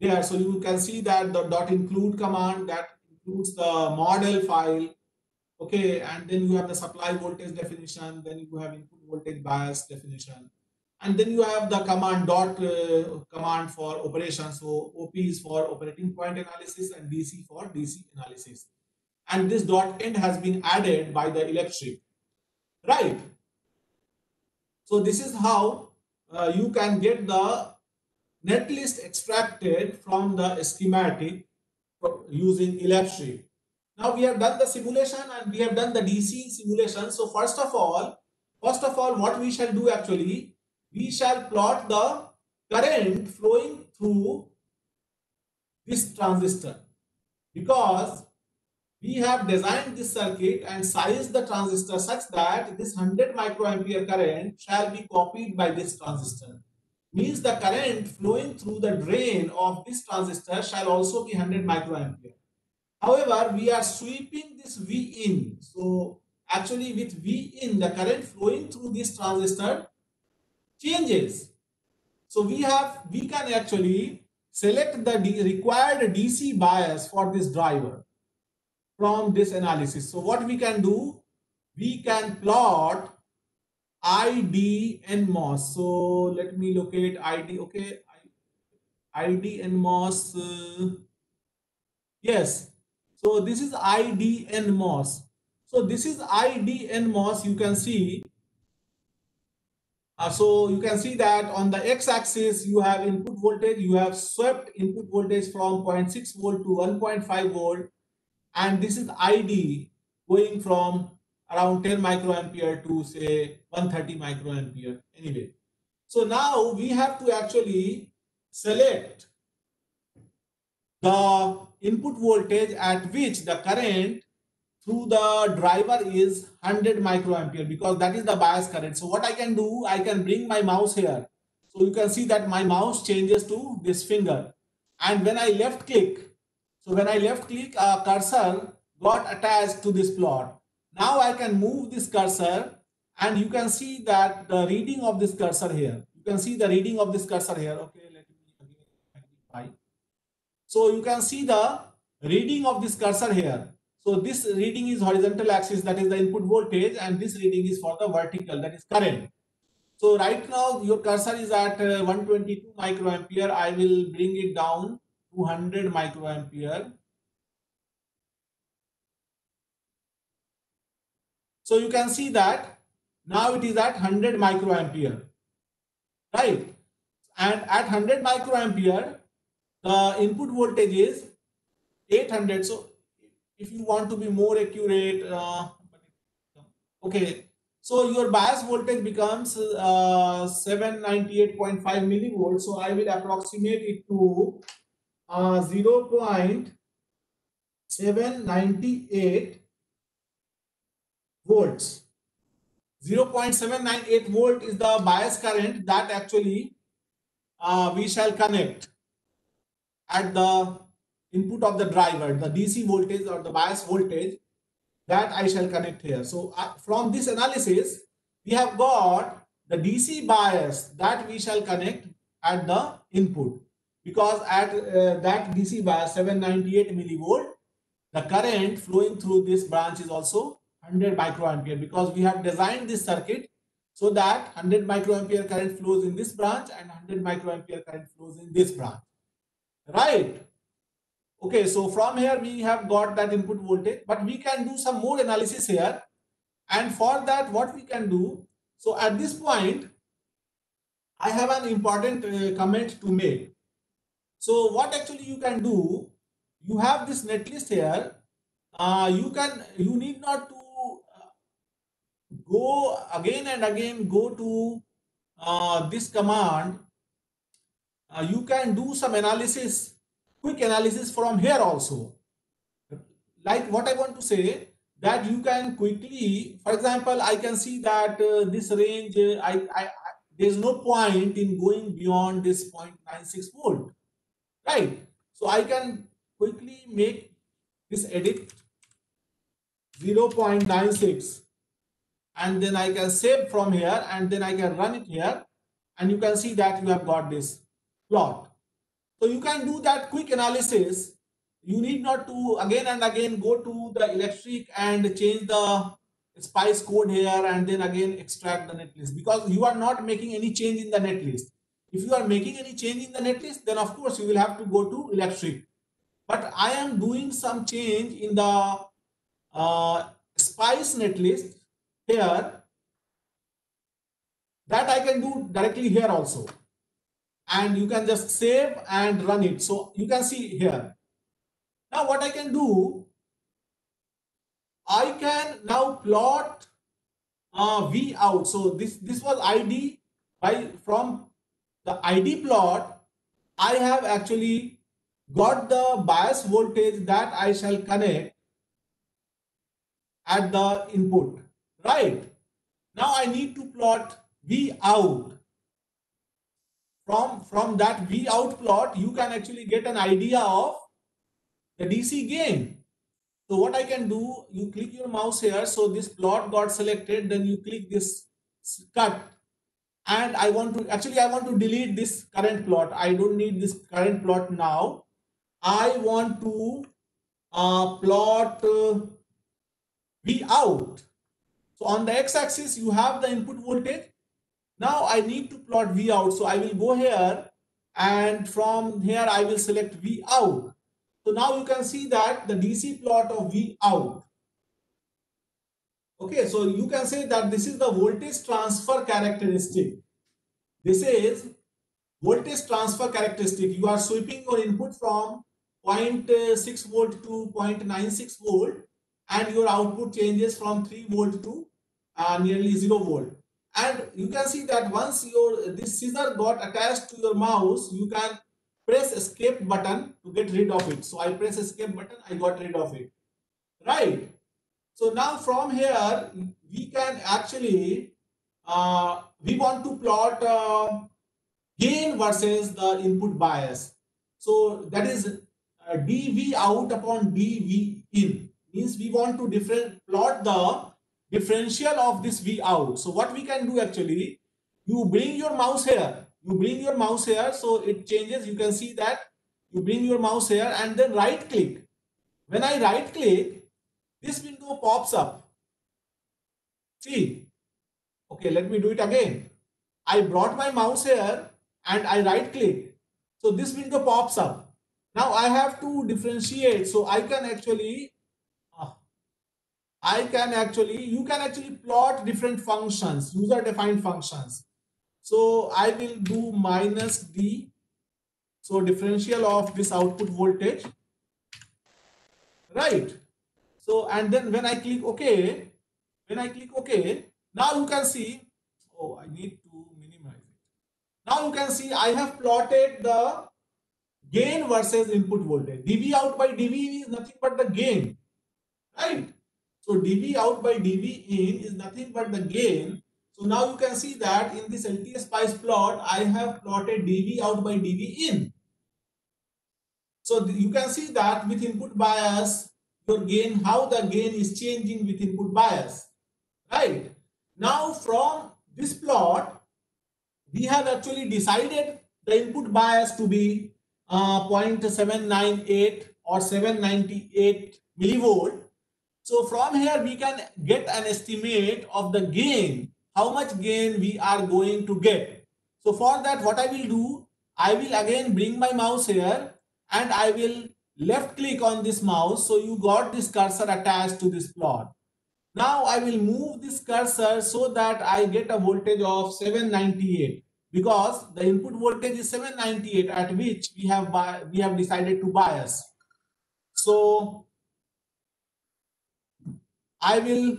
There so you can see that the dot include command that includes the model file. Okay and then you have the supply voltage definition then you have input voltage bias definition. And then you have the command dot uh, command for operation. So op is for operating point analysis and dc for dc analysis and this dot end has been added by the electric right? So this is how uh, you can get the netlist extracted from the schematic using electric. Now we have done the simulation and we have done the dc simulation. So first of all first of all what we shall do actually we shall plot the current flowing through this transistor. Because we have designed this circuit and sized the transistor such that this 100 microampere current shall be copied by this transistor. Means the current flowing through the drain of this transistor shall also be 100 microampere. However, we are sweeping this V in. So actually with V in, the current flowing through this transistor changes. So we have, we can actually select the required DC bias for this driver from this analysis. So what we can do, we can plot ID NMOS. So let me locate ID. Okay, ID NMOS. Uh, yes. So this is ID NMOS. So this is ID NMOS. You can see. Uh, so you can see that on the x-axis you have input voltage. You have swept input voltage from 0.6 volt to 1.5 volt, and this is ID going from around 10 microampere to say 130 microampere anyway. So now we have to actually select the input voltage at which the current through the driver is 100 microampere because that is the bias current. So what I can do, I can bring my mouse here. So you can see that my mouse changes to this finger. And when I left click, so when I left click, a cursor got attached to this plot. Now I can move this cursor and you can see that the reading of this cursor here. You can see the reading of this cursor here. Okay, let me magnify. So you can see the reading of this cursor here. So this reading is horizontal axis that is the input voltage and this reading is for the vertical that is current. So right now your cursor is at uh, 122 microampere. I will bring it down to 100 microampere So you can see that now it is at 100 microampere, right? And at 100 microampere, the input voltage is 800. So if you want to be more accurate, uh, okay. So your bias voltage becomes uh, 798.5 millivolts. So I will approximate it to uh, 0 0.798 volts. 0.798 volt is the bias current that actually uh, we shall connect at the input of the driver, the DC voltage or the bias voltage that I shall connect here. So uh, from this analysis, we have got the DC bias that we shall connect at the input because at uh, that DC bias 798 millivolt, the current flowing through this branch is also 100 microampere because we have designed this circuit so that 100 microampere current flows in this branch and 100 microampere current flows in this branch. Right? Okay, so from here we have got that input voltage, but we can do some more analysis here. And for that, what we can do, so at this point, I have an important uh, comment to make. So what actually you can do, you have this netlist here. Uh, you can, you need not to go again and again go to uh, this command. Uh, you can do some analysis quick analysis from here also. Like what i want to say that you can quickly for example i can see that uh, this range uh, I, I, I there's no point in going beyond this 0.96 volt right so i can quickly make this edit 0.96 and then I can save from here and then I can run it here and you can see that you have got this plot. So you can do that quick analysis. You need not to again and again go to the electric and change the spice code here and then again extract the netlist because you are not making any change in the netlist. If you are making any change in the netlist, then of course you will have to go to electric. But I am doing some change in the uh, spice netlist here that I can do directly here also. And you can just save and run it. So you can see here. Now what I can do, I can now plot uh, V out. So this, this was ID by from the ID plot, I have actually got the bias voltage that I shall connect at the input right? Now I need to plot V out. From, from that V out plot, you can actually get an idea of the DC gain. So what I can do, you click your mouse here. So this plot got selected. Then you click this cut. And I want to, actually I want to delete this current plot. I don't need this current plot now. I want to uh, plot uh, V out. So on the x-axis, you have the input voltage. Now I need to plot V out. So I will go here and from here I will select V out. So now you can see that the DC plot of V out. Okay, so you can say that this is the voltage transfer characteristic. This is voltage transfer characteristic. You are sweeping your input from 0.6 volt to 0.96 volt and your output changes from 3 volt to uh, nearly 0 volt. And you can see that once your this scissor got attached to your mouse, you can press escape button to get rid of it. So I press escape button, I got rid of it. Right. So now from here, we can actually, uh, we want to plot uh, gain versus the input bias. So that is uh, dV out upon dV in means we want to different plot the differential of this V out. So what we can do actually, you bring your mouse here, you bring your mouse here, so it changes. You can see that you bring your mouse here and then right click. When I right click, this window pops up. See, okay, let me do it again. I brought my mouse here and I right click. So this window pops up. Now I have to differentiate. So I can actually ah, I can actually, you can actually plot different functions, user defined functions. So I will do minus D. So differential of this output voltage. Right. So, and then when I click OK, when I click OK, now you can see, oh, I need to minimize it. Now you can see I have plotted the gain versus input voltage. dV out by dV is nothing but the gain, right? So dV out by dV in is nothing but the gain. So now you can see that in this LTspice plot, I have plotted dV out by dV in. So you can see that with input bias, your gain, how the gain is changing with input bias, right? Now from this plot, we have actually decided the input bias to be uh, 0.798 or 798 millivolt so from here, we can get an estimate of the gain, how much gain we are going to get. So for that, what I will do, I will again bring my mouse here and I will left click on this mouse. So you got this cursor attached to this plot. Now I will move this cursor so that I get a voltage of 798 because the input voltage is 798 at which we have we have decided to bias. So I will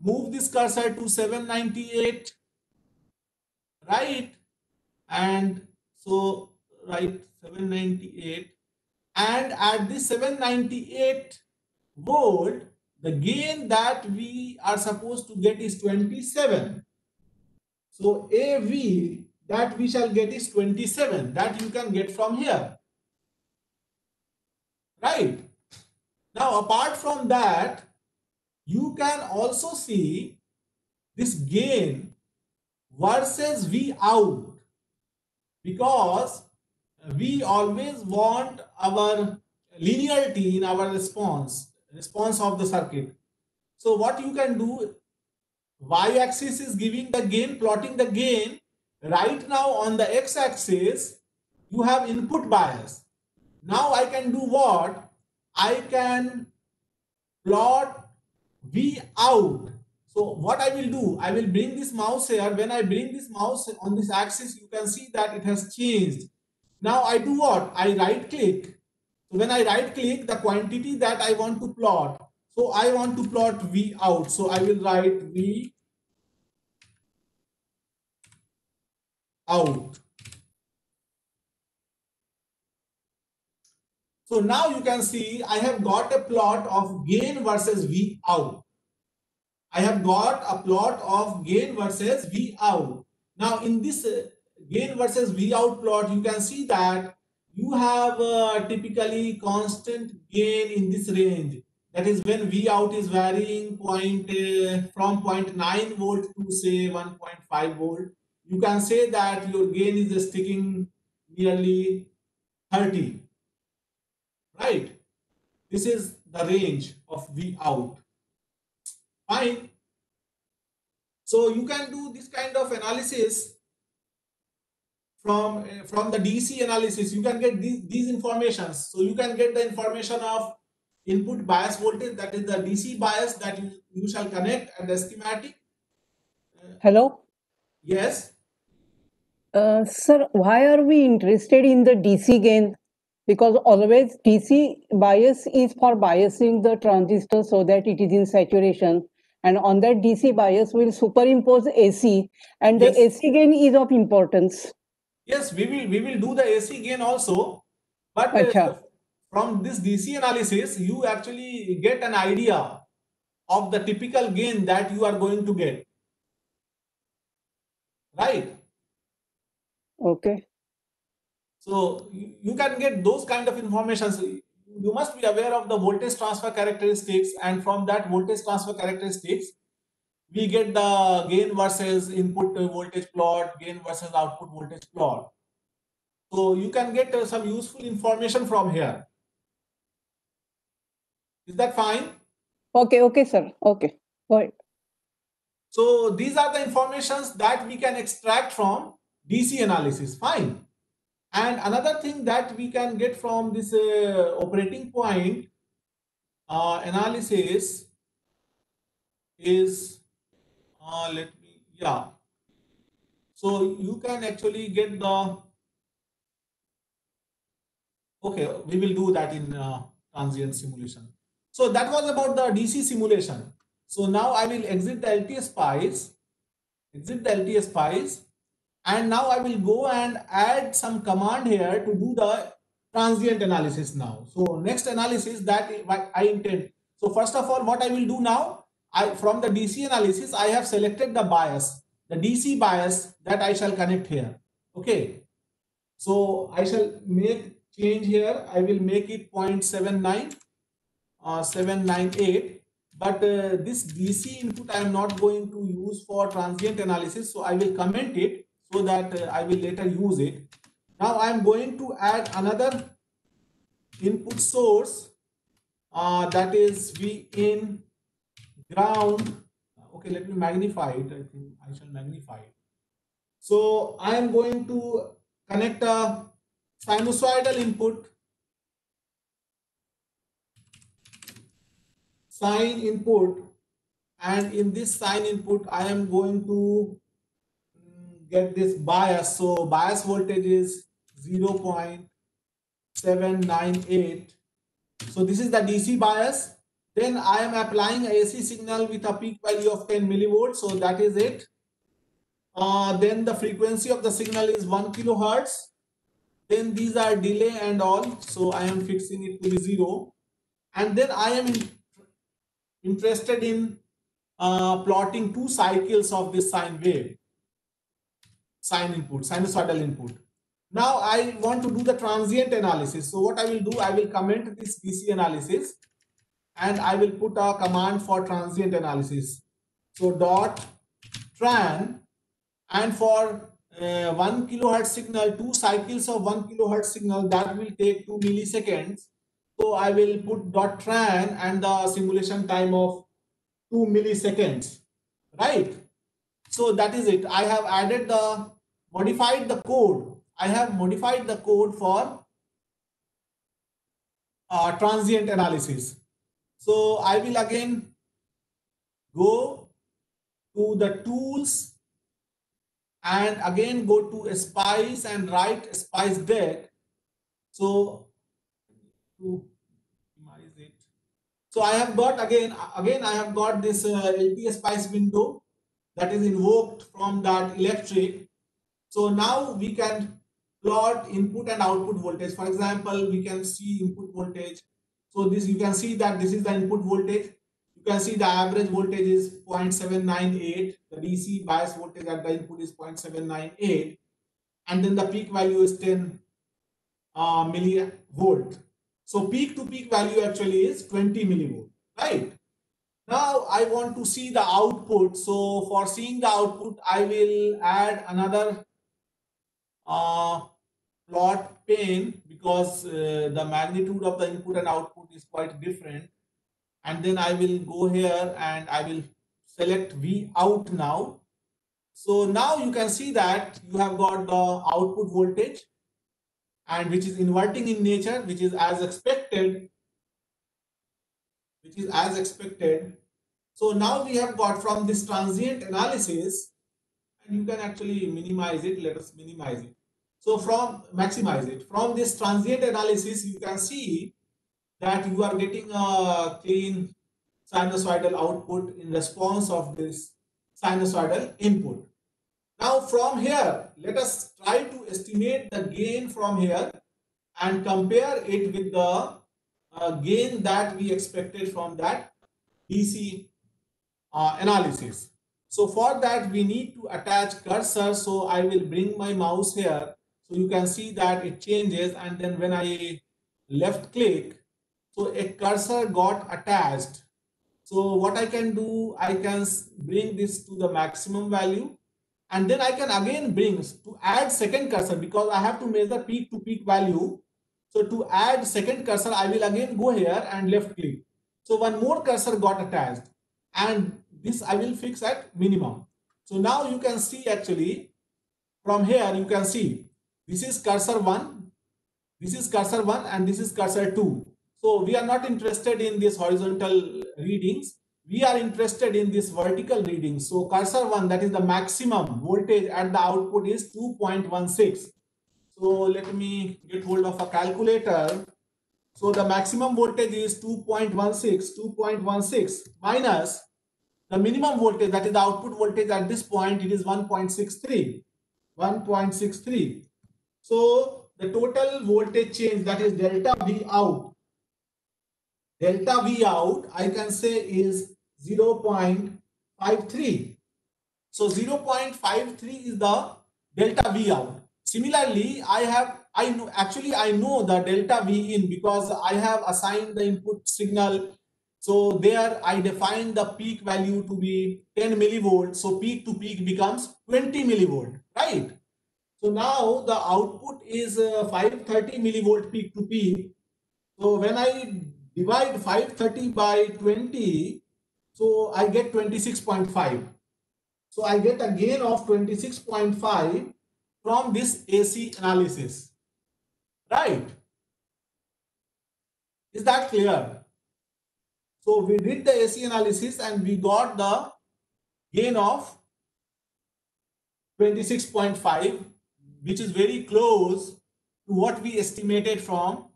move this cursor to 798, right? And so, right, 798. And at the 798 volt, the gain that we are supposed to get is 27. So AV that we shall get is 27 that you can get from here. Right. Now, apart from that, you can also see this gain versus V out because we always want our linearity in our response, response of the circuit. So what you can do, y-axis is giving the gain, plotting the gain. Right now on the x-axis, you have input bias. Now I can do what? I can plot V out. So what I will do, I will bring this mouse here. When I bring this mouse on this axis, you can see that it has changed. Now I do what? I right click. So when I right click, the quantity that I want to plot. So I want to plot V out. So I will write V out. So now you can see I have got a plot of gain versus V out. I have got a plot of gain versus V out. Now in this gain versus V out plot, you can see that you have uh, typically constant gain in this range. that is when V out is varying point uh, from 0.9 volt to say 1.5 volt, you can say that your gain is sticking nearly 30. Right? This is the range of V out. Fine. So you can do this kind of analysis from, from the DC analysis. You can get these, these informations. So you can get the information of input bias voltage, that is the DC bias that you, you shall connect and the schematic. Hello? Yes. Uh, sir, why are we interested in the DC gain? Because always DC bias is for biasing the transistor so that it is in saturation. And on that DC bias we will superimpose AC and the AC gain is of importance. Yes, we will we will do the AC gain also, but uh, from this DC analysis, you actually get an idea of the typical gain that you are going to get. Right? Okay. So you, you can get those kind of information. So you you must be aware of the voltage transfer characteristics, and from that voltage transfer characteristics, we get the gain versus input voltage plot, gain versus output voltage plot. So you can get uh, some useful information from here. Is that fine? Okay, okay, sir. Okay. Go ahead. So these are the informations that we can extract from DC analysis. Fine. And another thing that we can get from this uh, operating point uh, analysis is, uh, let me, yeah. So you can actually get the, okay, we will do that in uh, transient simulation. So that was about the DC simulation. So now I will exit the LTspice, exit the LTspice, and now I will go and add some command here to do the transient analysis now. So next analysis that I intend. So first of all, what I will do now, I from the DC analysis, I have selected the bias, the DC bias that I shall connect here. Okay. So I shall make change here. I will make it 0.79, uh, 798 but uh, this DC input I am not going to use for transient analysis. So I will comment it so that uh, I will later use it. Now I am going to add another input source uh, that is V in ground. Okay, let me magnify it. I think I shall magnify it. So I am going to connect a sinusoidal input sine input and in this sine input I am going to mm, get this bias. So bias voltage is 0.798. So this is the DC bias. Then I am applying AC signal with a peak value of 10 millivolts. So that is it. Uh, then the frequency of the signal is 1 kilohertz. Then these are delay and all. So I am fixing it to be zero. And then I am in, interested in uh, plotting two cycles of this sine wave, sine input, sinusoidal input. Now I want to do the transient analysis. So what I will do, I will comment this DC analysis and I will put a command for transient analysis. So dot tran and for uh, one kilohertz signal, two cycles of one kilohertz signal that will take two milliseconds. So I will put dot tran and the simulation time of two milliseconds, right? So that is it. I have added the modified the code. I have modified the code for uh, transient analysis. So I will again go to the tools and again go to spice and write spice deck. So to minimize it. So I have got again, again I have got this uh, spice window that is invoked from that electric. So now we can plot input and output voltage. For example, we can see input voltage. So this you can see that this is the input voltage. You can see the average voltage is 0.798. The DC bias voltage at the input is 0.798. And then the peak value is 10 uh, millivolt. So peak to peak value actually is 20 millivolt. right? Now I want to see the output. So for seeing the output, I will add another uh, plot pane because uh, the magnitude of the input and output is quite different. And then I will go here and I will select V out now. So now you can see that you have got the output voltage and which is inverting in nature, which is as expected, which is as expected. So now we have got from this transient analysis, and you can actually minimize it. Let us minimize it. So from maximize it. From this transient analysis, you can see that you are getting a clean sinusoidal output in response of this sinusoidal input. Now from here, let us try to estimate the gain from here and compare it with the uh, gain that we expected from that DC uh, analysis. So for that, we need to attach cursor. So I will bring my mouse here. So you can see that it changes. And then when I left click, so a cursor got attached. So what I can do, I can bring this to the maximum value. And then I can again bring to add second cursor because I have to measure peak to peak value. So to add second cursor, I will again go here and left click. So one more cursor got attached and this I will fix at minimum. So now you can see actually from here you can see this is cursor 1, this is cursor 1 and this is cursor 2. So we are not interested in these horizontal readings. We are interested in this vertical reading. So cursor 1 that is the maximum voltage at the output is 2.16. So let me get hold of a calculator. So the maximum voltage is 2.16, 2.16 minus the minimum voltage, that is the output voltage at this point, it is 1.63. 1.63. So the total voltage change, that is delta V out. Delta V out, I can say is 0.53. So 0.53 is the delta V out. Similarly, I have I know actually I know the delta V in because I have assigned the input signal. So there I define the peak value to be 10 millivolt. So peak to peak becomes 20 millivolt, right? So now the output is uh, 530 millivolt peak to peak. So when I divide 530 by 20, so I get 26.5. So I get a gain of 26.5 from this AC analysis. Right? Is that clear? So we did the AC analysis and we got the gain of 26.5, which is very close to what we estimated from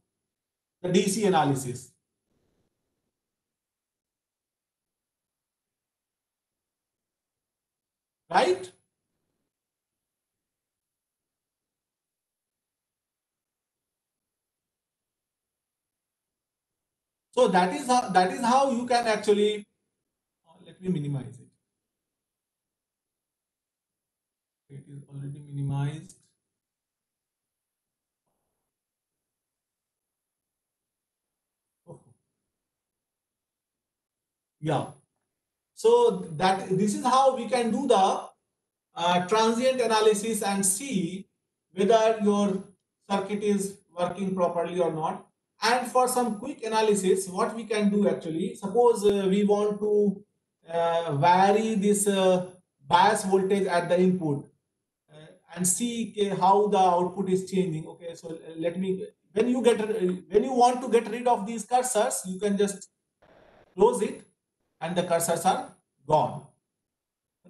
the DC analysis. Right? So that is how that is how you can actually uh, let me minimize it. It is already minimized. Oh. Yeah. So that this is how we can do the uh, transient analysis and see whether your circuit is working properly or not. And for some quick analysis, what we can do actually, suppose uh, we want to uh, vary this uh, bias voltage at the input uh, and see how the output is changing. Okay, so uh, let me, when you get, when you want to get rid of these cursors, you can just close it and the cursors are gone.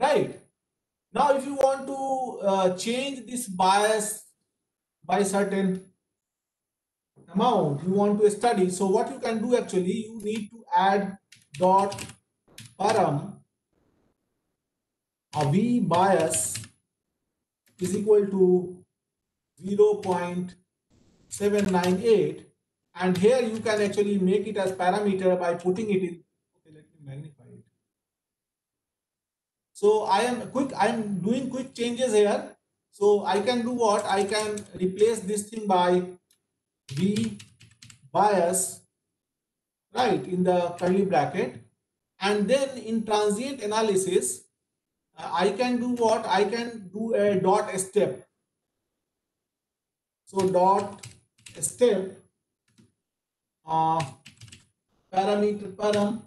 Right. Now, if you want to uh, change this bias by certain amount you want to study. So what you can do actually, you need to add dot param a V bias is equal to 0 0.798 and here you can actually make it as parameter by putting it in okay let me magnify it so i am quick i am doing quick changes here so i can do what i can replace this thing by V bias right, in the curly bracket. And then in transient analysis, uh, I can do what? I can do a dot step. So dot step uh, parameter param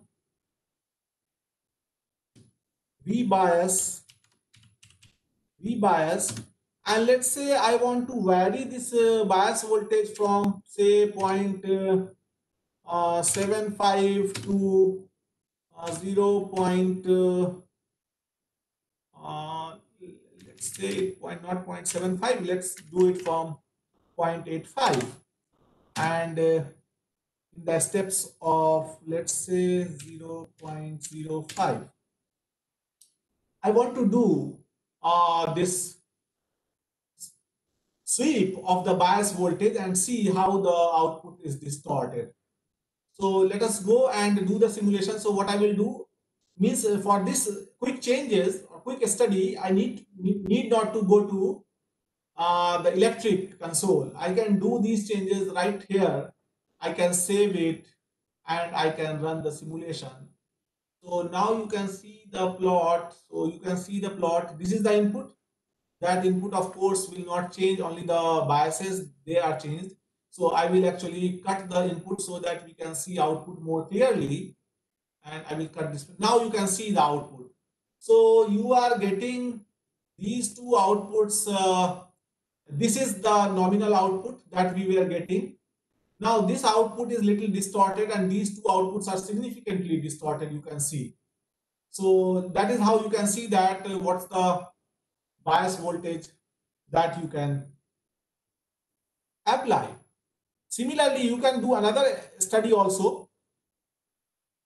v bias v bias and let's say I want to vary this uh, bias voltage from say uh, uh, 75 to uh, 0. Point, let's say point not 0.75 let's do it from 0.85 and uh, in the steps of let's say 0.05 I want to do uh, this sweep of the bias voltage and see how the output is distorted. So let us go and do the simulation. So what I will do means uh, for this quick changes or quick study, I need, need not to go to uh, the electric console. I can do these changes right here. I can save it and I can run the simulation. So now you can see the plot. So you can see the plot. This is the input. That input, of course, will not change. Only the biases, they are changed. So I will actually cut the input so that we can see output more clearly. And I will cut this. Now you can see the output. So you are getting these two outputs. Uh, this is the nominal output that we were getting. Now this output is little distorted and these two outputs are significantly distorted, you can see. So that is how you can see that uh, what's the bias voltage that you can apply. Similarly, you can do another study also.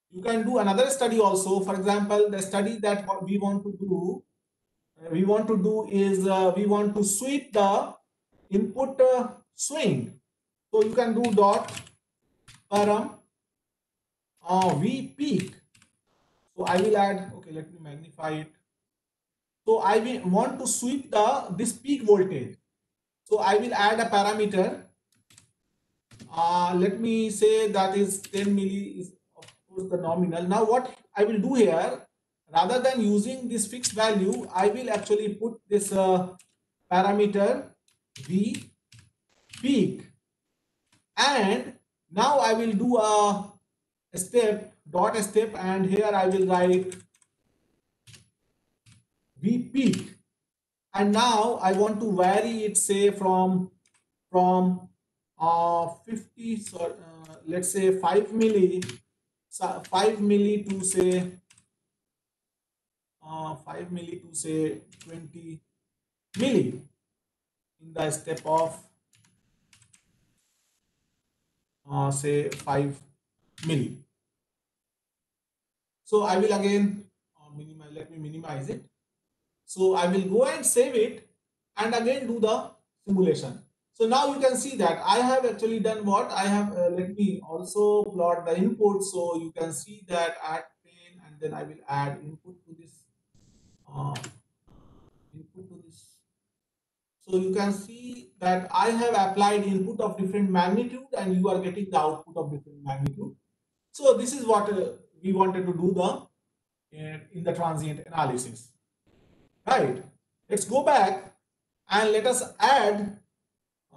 You can do another study also. For example, the study that we want to do, uh, we want to do is uh, we want to sweep the input uh, swing. So you can do dot param uh, v peak. So I will add, okay, let me magnify it. So I will want to sweep the this peak voltage. So I will add a parameter uh, let me say that is 10 milli is of course the nominal. Now what I will do here, rather than using this fixed value, I will actually put this uh, parameter V peak and now I will do a step dot step and here I will write V peak and now I want to vary it say from from uh, 50 so uh, let's say 5 milli 5 milli to say uh, 5 milli to say 20 milli in the step of uh, say 5 milli so I will again uh, minimize let me minimize it so I will go and save it and again do the simulation so now you can see that I have actually done what I have, uh, let me also plot the input. So you can see that 10 and then I will add input to this, uh, input to this. So you can see that I have applied input of different magnitude and you are getting the output of different magnitude. So this is what uh, we wanted to do the uh, in the transient analysis, right? Let's go back and let us add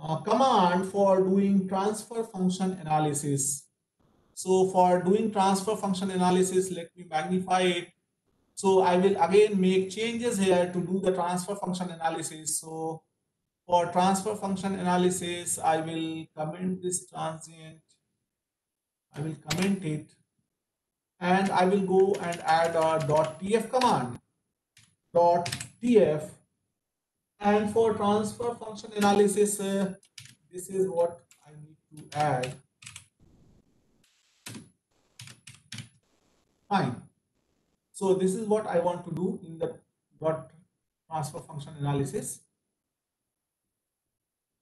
uh, command for doing transfer function analysis. So for doing transfer function analysis, let me magnify it. So I will again make changes here to do the transfer function analysis. So for transfer function analysis, I will comment this transient. I will comment it and I will go and add a dot .tf command. Dot .tf and for transfer function analysis, uh, this is what I need to add. Fine. So this is what I want to do in the dot transfer function analysis.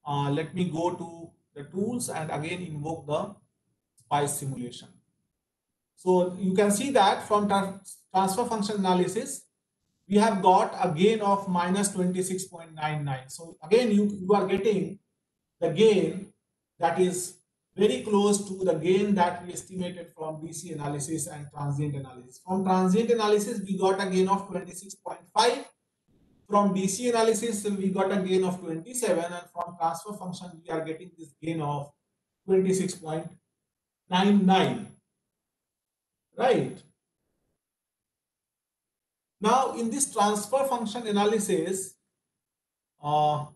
Uh, let me go to the tools and again invoke the SPICE simulation. So you can see that from tra transfer function analysis, we have got a gain of minus 26.99. So again, you, you are getting the gain that is very close to the gain that we estimated from DC analysis and transient analysis. From transient analysis, we got a gain of 26.5. From DC analysis, we got a gain of 27 and from transfer function, we are getting this gain of 26.99. Right. Now, in this transfer function analysis, uh,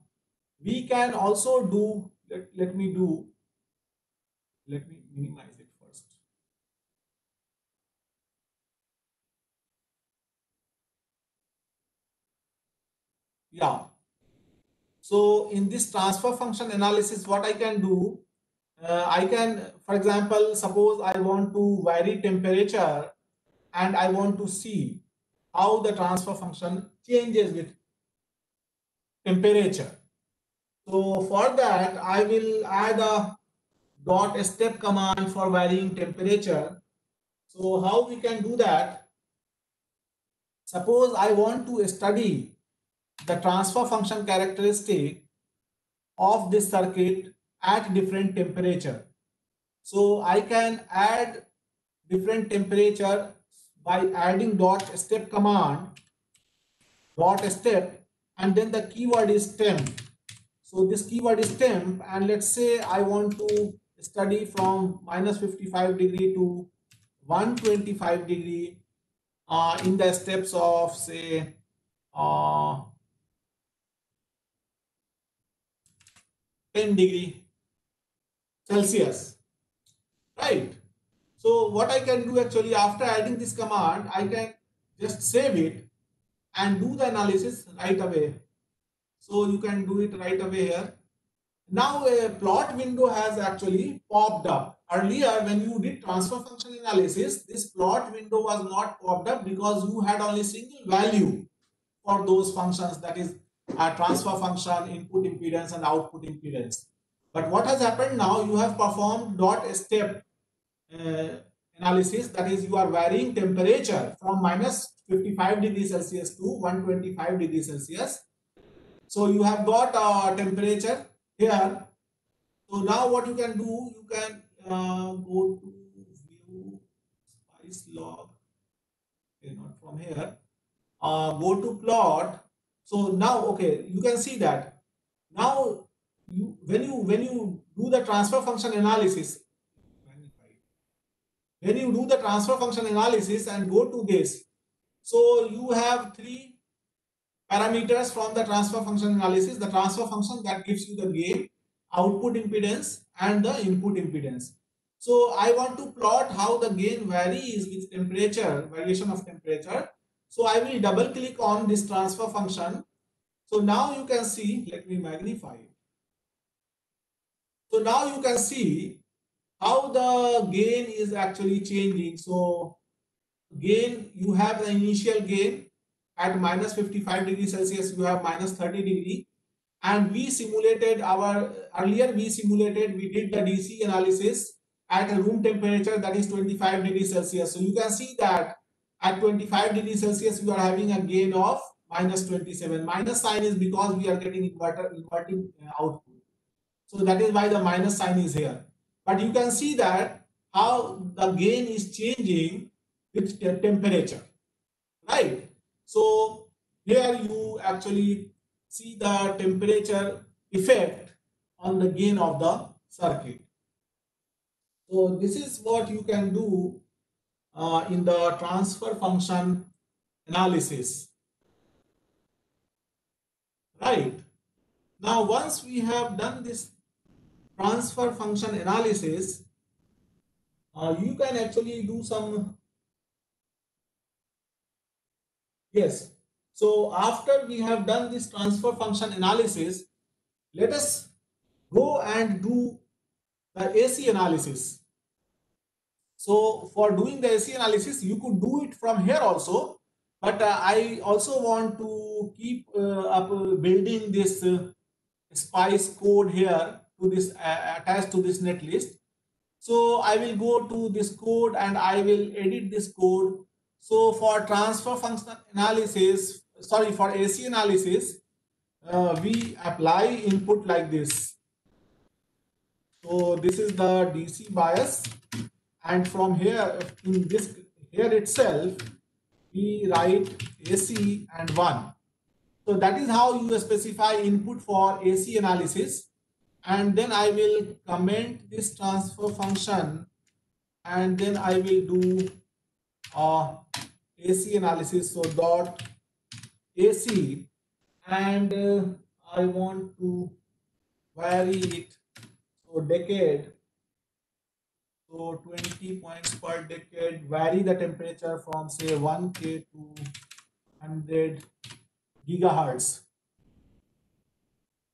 we can also do, let, let me do let me minimize it first. Yeah. So in this transfer function analysis, what I can do, uh, I can, for example, suppose I want to vary temperature and I want to see how the transfer function changes with temperature. So for that, I will add a dot step command for varying temperature. So how we can do that? Suppose I want to study the transfer function characteristic of this circuit at different temperature. So I can add different temperature by adding dot step command dot step and then the keyword is temp. So this keyword is temp and let's say I want to study from minus 55 degree to 125 degree uh, in the steps of say uh, 10 degree Celsius, right? So what I can do actually after adding this command, I can just save it and do the analysis right away. So you can do it right away here. Now a plot window has actually popped up. Earlier when you did transfer function analysis, this plot window was not popped up because you had only single value for those functions that is a transfer function, input impedance and output impedance. But what has happened now, you have performed dot step uh, analysis that is you are varying temperature from minus 55 degrees Celsius to 125 degrees Celsius. So you have got a temperature here. So now what you can do, you can uh, go to view spice log, okay, not from here, uh, go to plot. So now, okay, you can see that now you, when you when you do the transfer function analysis, when you do the transfer function analysis and go to this, so you have three parameters from the transfer function analysis, the transfer function that gives you the gain, output impedance and the input impedance. So I want to plot how the gain varies with temperature, variation of temperature. So I will double click on this transfer function. So now you can see, let me magnify it. So now you can see how the gain is actually changing. So gain, you have the initial gain at minus 55 degrees Celsius, you have minus 30 degree. And we simulated our, earlier we simulated, we did the DC analysis at a room temperature that is 25 degrees Celsius. So you can see that at 25 degrees Celsius, you are having a gain of minus 27. Minus sign is because we are getting inverter, inverting uh, output. So that is why the minus sign is here. But you can see that how the gain is changing with the temperature, right? So here you actually see the temperature effect on the gain of the circuit. So this is what you can do uh, in the transfer function analysis. Right. Now once we have done this transfer function analysis, uh, you can actually do some Yes. So after we have done this transfer function analysis, let us go and do the AC analysis. So for doing the AC analysis, you could do it from here also, but uh, I also want to keep uh, up uh, building this uh, spice code here to this uh, attached to this netlist. So I will go to this code and I will edit this code so for transfer function analysis, sorry, for AC analysis, uh, we apply input like this. So this is the DC bias. And from here, in this here itself, we write AC and 1. So that is how you specify input for AC analysis. And then I will comment this transfer function and then I will do uh, AC analysis. So dot AC and uh, I want to vary it. So decade. So 20 points per decade. Vary the temperature from say 1K to 100 gigahertz.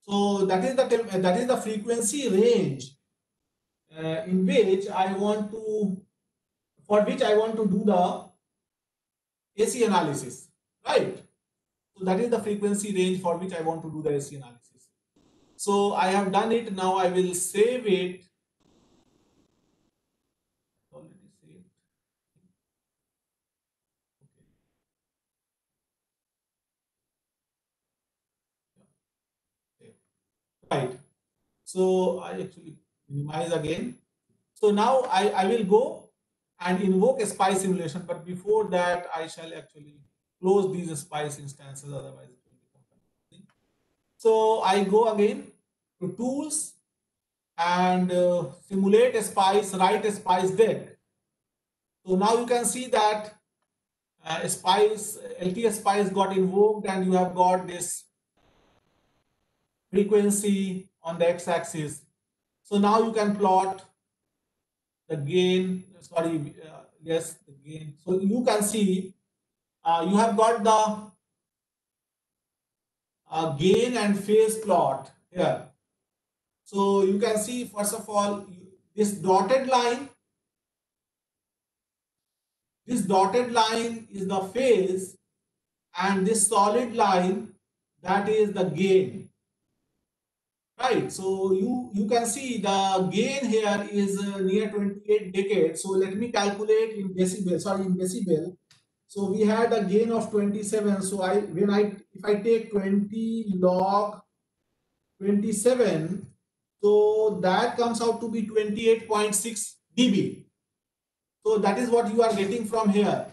So that is the that is the frequency range uh, in which I want to for which I want to do the AC analysis, right? So that is the frequency range for which I want to do the AC analysis. So I have done it. Now I will save it. Already saved. Okay. Right. So I actually minimize again. So now I, I will go and invoke a SPICE simulation, but before that I shall actually close these SPICE instances, otherwise it will become. So I go again to tools and uh, simulate a SPICE, write a SPICE deck. So now you can see that uh, SPICE, LTspice got invoked and you have got this frequency on the x-axis. So now you can plot the gain, sorry, uh, yes, the gain. So you can see uh, you have got the uh, gain and phase plot here. So you can see, first of all, this dotted line, this dotted line is the phase and this solid line, that is the gain. Right, so you, you can see the gain here is uh, near 28 decades. So let me calculate in decibel, sorry, in decibel. So we had a gain of 27. So I when I if I take 20 log 27, so that comes out to be 28.6 dB. So that is what you are getting from here.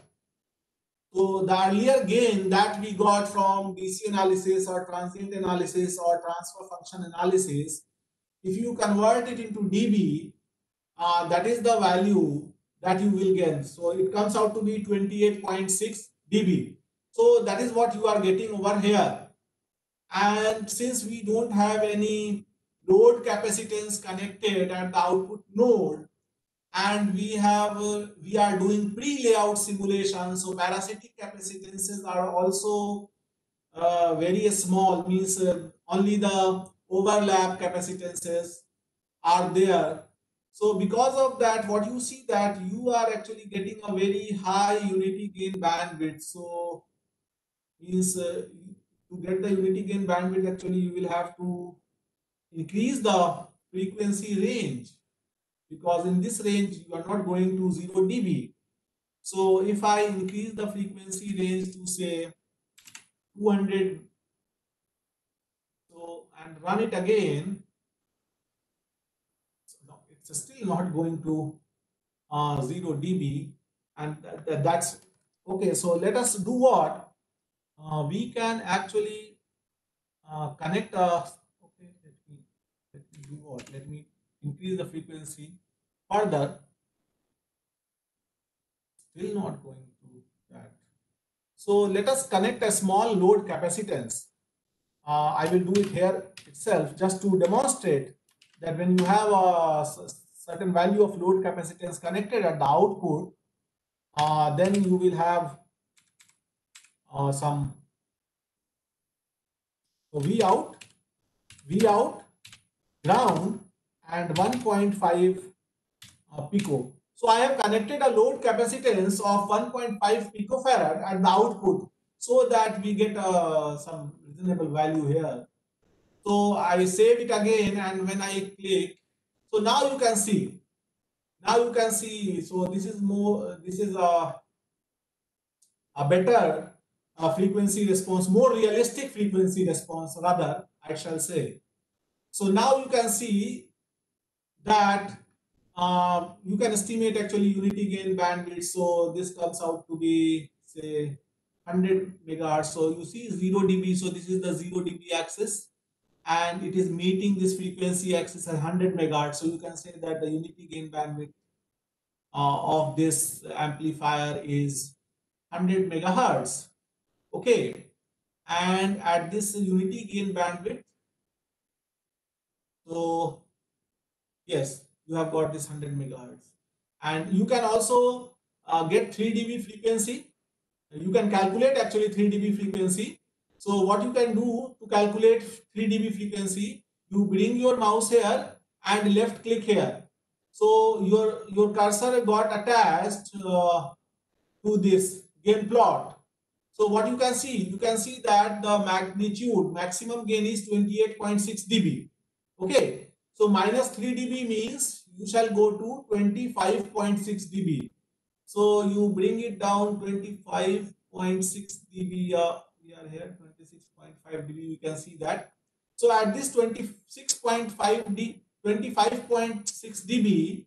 So the earlier gain that we got from DC analysis or transient analysis or transfer function analysis, if you convert it into dB, uh, that is the value that you will get. So it comes out to be 28.6 dB. So that is what you are getting over here. And since we don't have any load capacitance connected at the output node, and we have uh, we are doing pre-layout simulation, so parasitic capacitances are also uh, very small, means uh, only the overlap capacitances are there. So because of that, what you see that you are actually getting a very high unity gain bandwidth. So means uh, to get the unity gain bandwidth, actually you will have to increase the frequency range because in this range you are not going to 0 dB. So if I increase the frequency range to say 200 so and run it again it's still not going to uh, 0 dB. And th th that's okay so let us do what? Uh, we can actually uh, connect a okay let me let me do what? Let me increase the frequency further still not going to that. So let us connect a small load capacitance. Uh, I will do it here itself just to demonstrate that when you have a certain value of load capacitance connected at the output, uh, then you will have uh, some so V out, V out, ground, and 1.5 uh, pico. So I have connected a load capacitance of 1.5 picofarad at the output so that we get uh, some reasonable value here. So I save it again and when I click, so now you can see, now you can see, so this is more, this is a, a better uh, frequency response, more realistic frequency response rather, I shall say. So now you can see that uh, you can estimate actually unity gain bandwidth. So this comes out to be say 100 megahertz. So you see 0 dB. So this is the 0 dB axis and it is meeting this frequency axis at 100 megahertz. So you can say that the unity gain bandwidth uh, of this amplifier is 100 megahertz. Okay. And at this unity gain bandwidth, so yes, you have got this 100 megahertz. And you can also uh, get 3 dB frequency. You can calculate actually 3 dB frequency. So what you can do to calculate 3 dB frequency, you bring your mouse here and left click here. So your, your cursor got attached uh, to this gain plot. So what you can see, you can see that the magnitude, maximum gain is 28.6 dB. Okay, so minus 3 dB means you shall go to 25.6 dB. So you bring it down 25.6 dB. Uh, we are here 26.5 dB. You can see that. So at this 26.5 dB, 25.6 dB,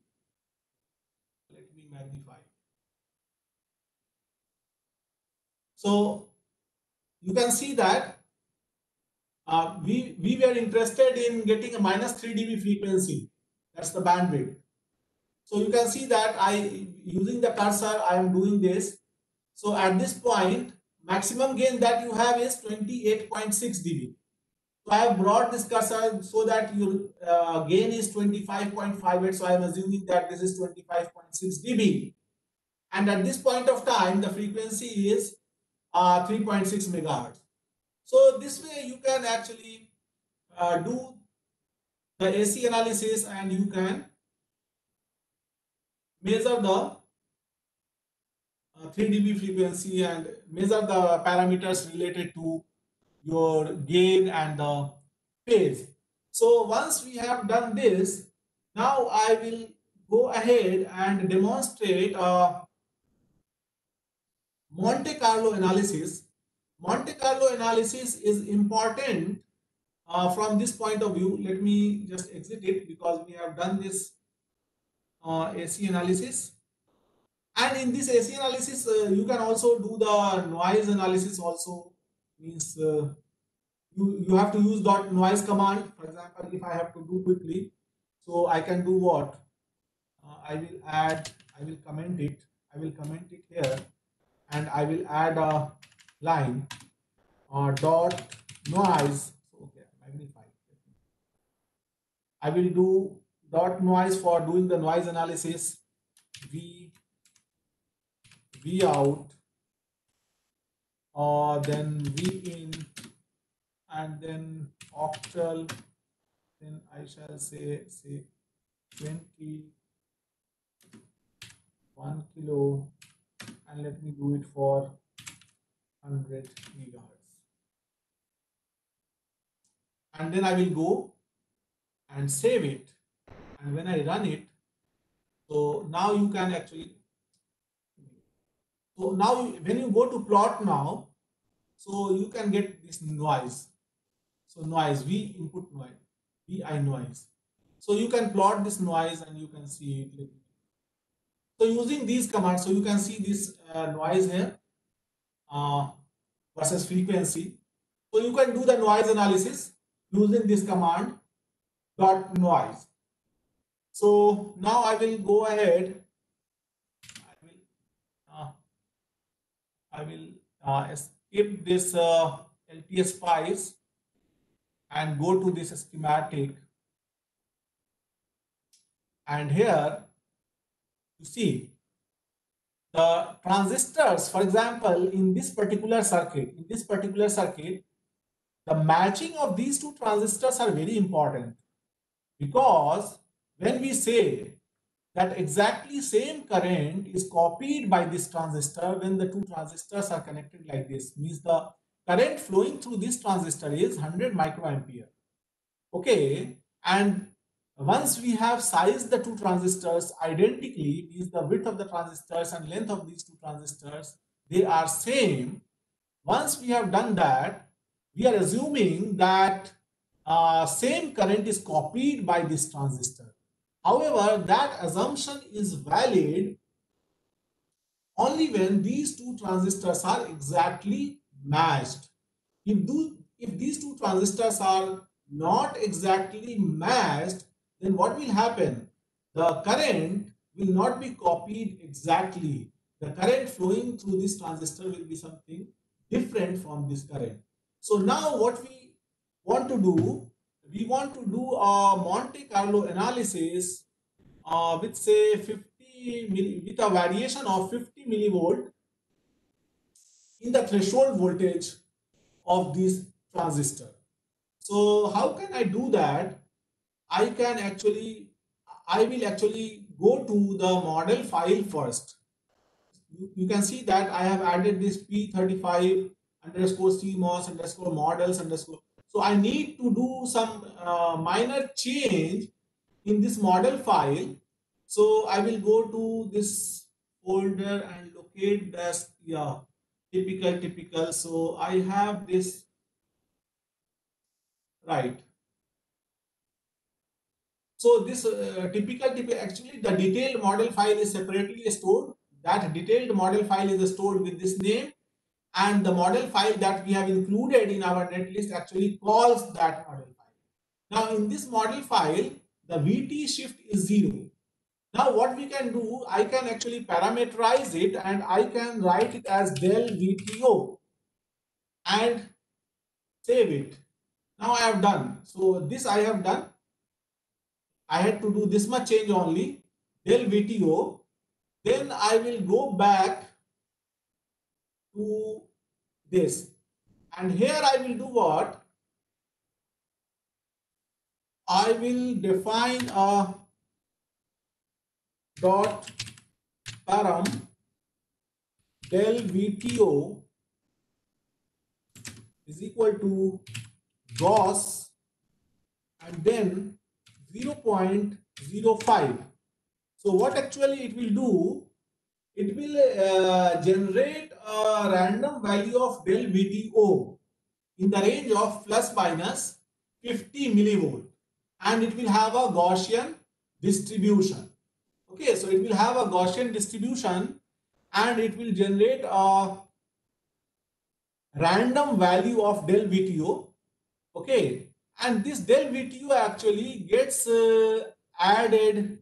let me magnify. So you can see that uh, we, we were interested in getting a minus 3 dB frequency. That's the bandwidth. So you can see that I, using the cursor, I am doing this. So at this point, maximum gain that you have is 28.6 dB. So I have brought this cursor so that your uh, gain is 25.58. So I am assuming that this is 25.6 dB. And at this point of time, the frequency is uh, 3.6 megahertz. So this way you can actually uh, do the AC analysis and you can measure the uh, 3 dB frequency and measure the parameters related to your gain and the phase. So once we have done this, now I will go ahead and demonstrate a Monte Carlo analysis. Monte Carlo analysis is important uh, from this point of view. Let me just exit it because we have done this uh, AC analysis. And in this AC analysis, uh, you can also do the noise analysis also. Means uh, you, you have to use dot noise command. For example, if I have to do quickly, so I can do what? Uh, I will add, I will comment it. I will comment it here and I will add a line uh, dot noise. Okay, magnify. I will do dot noise for doing the noise analysis. V V out or uh, then V in and then octal then I shall say say 20 1 kilo and let me do it for 100 megahertz. And then I will go and save it. And when I run it so now you can actually so now when you go to plot now so you can get this noise. So noise v input noise vi noise. So you can plot this noise and you can see it. So using these commands, so you can see this uh, noise here uh, versus frequency. So you can do the noise analysis using this command dot noise. So now I will go ahead. I will, uh, I will uh, skip this uh, LTS spice and go to this schematic. And here you see, the transistors, for example, in this particular circuit, in this particular circuit, the matching of these two transistors are very important. Because when we say that exactly same current is copied by this transistor when the two transistors are connected like this means the current flowing through this transistor is 100 microampere. Okay? And once we have sized the two transistors identically, means the width of the transistors and length of these two transistors, they are same. Once we have done that, we are assuming that uh, same current is copied by this transistor. However, that assumption is valid only when these two transistors are exactly matched. If, do, if these two transistors are not exactly matched, then what will happen? The current will not be copied exactly. The current flowing through this transistor will be something different from this current. So now what we want to do, we want to do a Monte Carlo analysis uh, with say 50 milli, with a variation of 50 millivolt in the threshold voltage of this transistor. So how can I do that? I can actually, I will actually go to the model file first. You, can see that I have added this P35 underscore CMOS underscore models underscore. So I need to do some uh, minor change in this model file. So I will go to this folder and locate this, yeah, typical, typical. So I have this, right. So this uh, typical, actually the detailed model file is separately stored. That detailed model file is stored with this name and the model file that we have included in our netlist actually calls that model file. Now in this model file, the VT shift is zero. Now what we can do, I can actually parameterize it and I can write it as del VTO and save it. Now I have done. So this I have done. I had to do this much change only, del VTO. Then I will go back to this. And here I will do what? I will define a dot param del VTO is equal to Gauss and then 0.05. So what actually it will do, it will uh, generate a random value of del VTO in the range of plus minus 50 millivolt and it will have a Gaussian distribution. Okay, so it will have a Gaussian distribution and it will generate a random value of del VTO. Okay, and this del VTO actually gets uh, added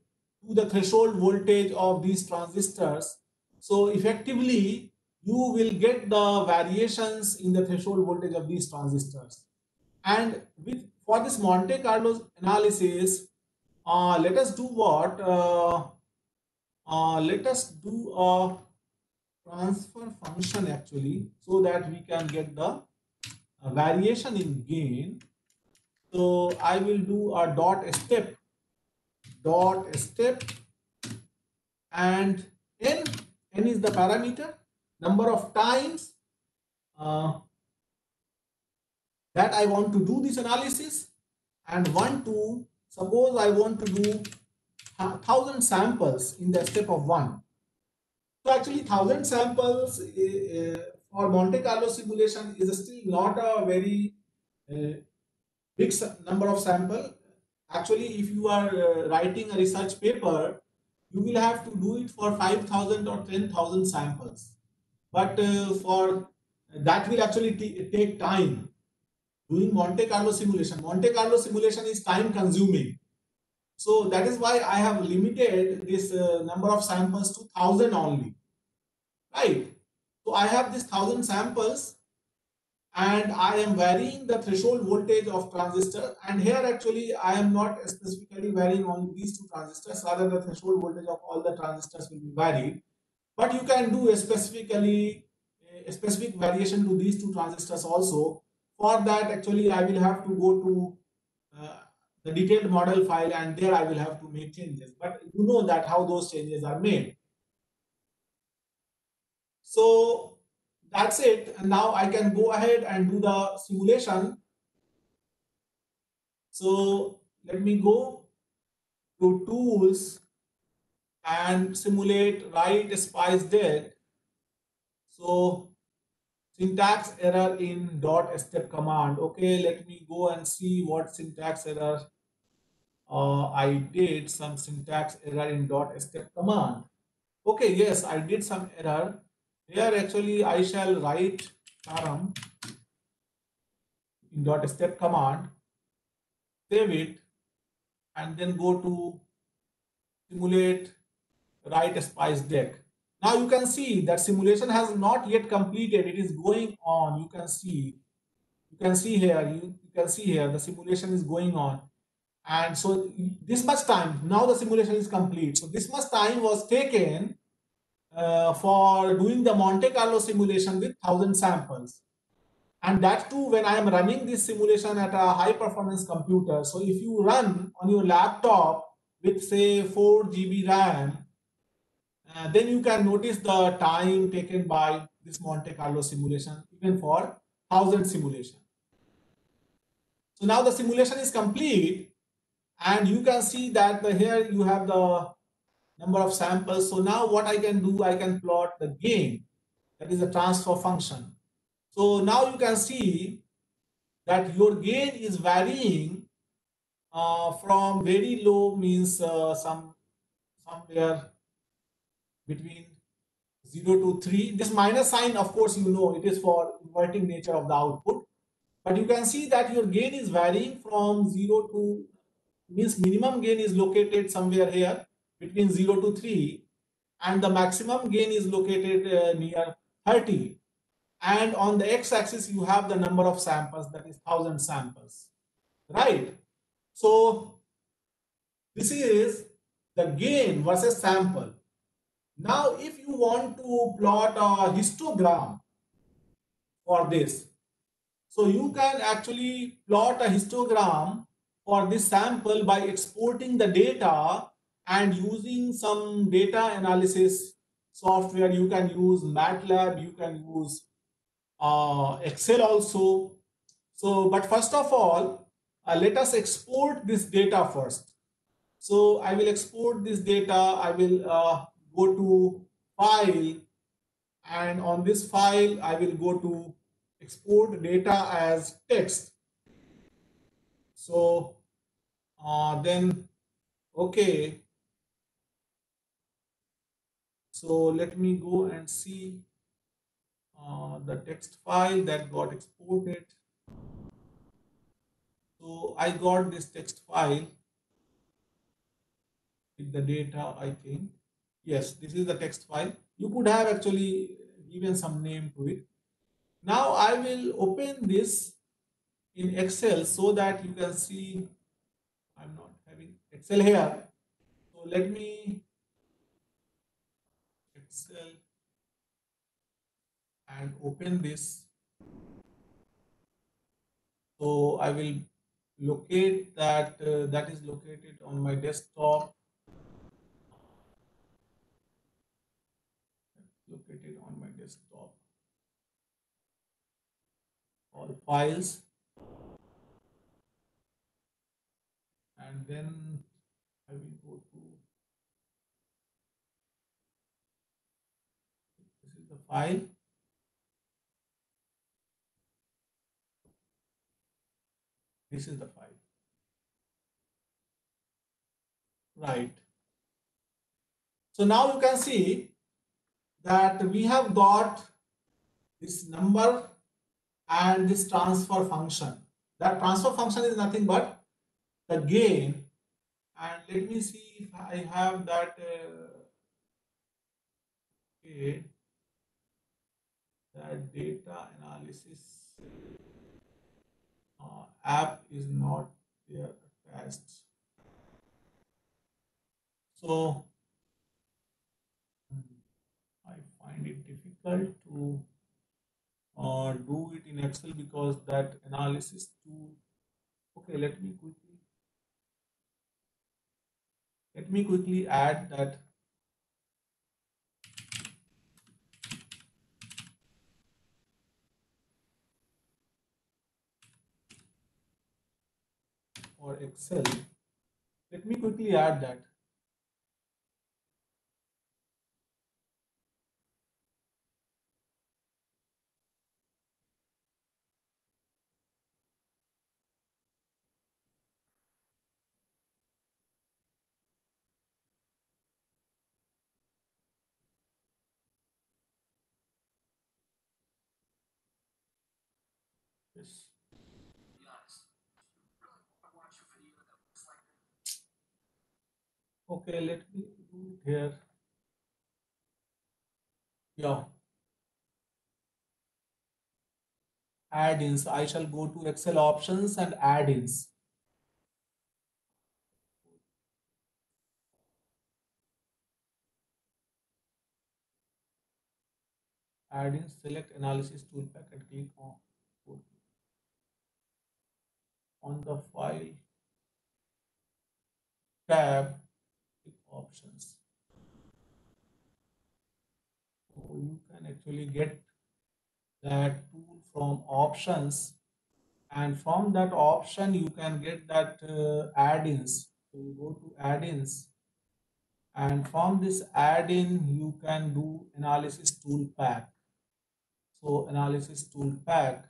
to the threshold voltage of these transistors. So effectively, you will get the variations in the threshold voltage of these transistors. And with for this Monte Carlo analysis, uh, let us do what? Uh, uh, let us do a transfer function actually so that we can get the uh, variation in gain so I will do a dot step, dot step, and n, n is the parameter, number of times uh, that I want to do this analysis, and one, two, suppose I want to do thousand samples in the step of one. So actually thousand samples uh, for Monte Carlo simulation is still not a very uh, big number of sample. Actually, if you are uh, writing a research paper, you will have to do it for 5,000 or 10,000 samples. But uh, for that will actually take time. Doing Monte Carlo simulation. Monte Carlo simulation is time consuming. So that is why I have limited this uh, number of samples to 1000 only. Right. So I have this 1000 samples and I am varying the threshold voltage of transistor. And here actually I am not specifically varying on these two transistors. Rather the threshold voltage of all the transistors will be varied. But you can do a specifically a specific variation to these two transistors also. For that actually I will have to go to uh, the detailed model file and there I will have to make changes. But you know that how those changes are made. So that's it. And now I can go ahead and do the simulation. So let me go to tools and simulate write spice deck. So syntax error in dot step command. Okay, let me go and see what syntax error uh, I did some syntax error in dot step command. Okay, yes, I did some error. Here actually I shall write param in dot step command, save it, and then go to simulate write a spice deck. Now you can see that simulation has not yet completed. It is going on. You can see, you can see here, you, you can see here, the simulation is going on. And so this much time, now the simulation is complete. So this much time was taken uh, for doing the Monte Carlo simulation with 1000 samples. And that too, when I am running this simulation at a high performance computer. So if you run on your laptop with say 4 GB RAM, uh, then you can notice the time taken by this Monte Carlo simulation, even for 1000 simulation. So now the simulation is complete and you can see that the, here you have the number of samples. So now what I can do, I can plot the gain, that is the transfer function. So now you can see that your gain is varying uh, from very low means uh, some somewhere between 0 to 3. This minus sign, of course, you know, it is for inverting nature of the output. But you can see that your gain is varying from 0 to, means minimum gain is located somewhere here between 0 to 3 and the maximum gain is located uh, near 30 and on the x-axis you have the number of samples that is 1000 samples right? So this is the gain versus sample. Now if you want to plot a histogram for this so you can actually plot a histogram for this sample by exporting the data and using some data analysis software you can use matlab you can use uh, Excel also. So, but first of all, uh, let us export this data first. So I will export this data. I will uh, go to file and on this file, I will go to export data as text. So uh, then, okay. So let me go and see uh, the text file that got exported. So I got this text file with the data, I think. Yes, this is the text file. You could have actually given some name to it. Now I will open this in Excel so that you can see I'm not having Excel here. So let me Excel and open this. So I will locate that, uh, that is located on my desktop. Located on my desktop. All files. And then I will go to this is the file This is the file. Right. So now you can see that we have got this number and this transfer function. That transfer function is nothing but the gain. And let me see if I have that. Uh, okay, that data analysis uh, app is not there attached. So I find it difficult to uh, do it in Excel because that analysis tool. Okay, let me quickly let me quickly add that for Excel. Let me quickly add that. Yes. Okay, let me do it here. Yeah. Add-ins. I shall go to Excel options and add-ins. Add-in select analysis toolpack and click on on the file tab options. So you can actually get that tool from options. And from that option you can get that uh, add-ins. So you go to add-ins. And from this add-in you can do analysis tool pack so analysis tool pack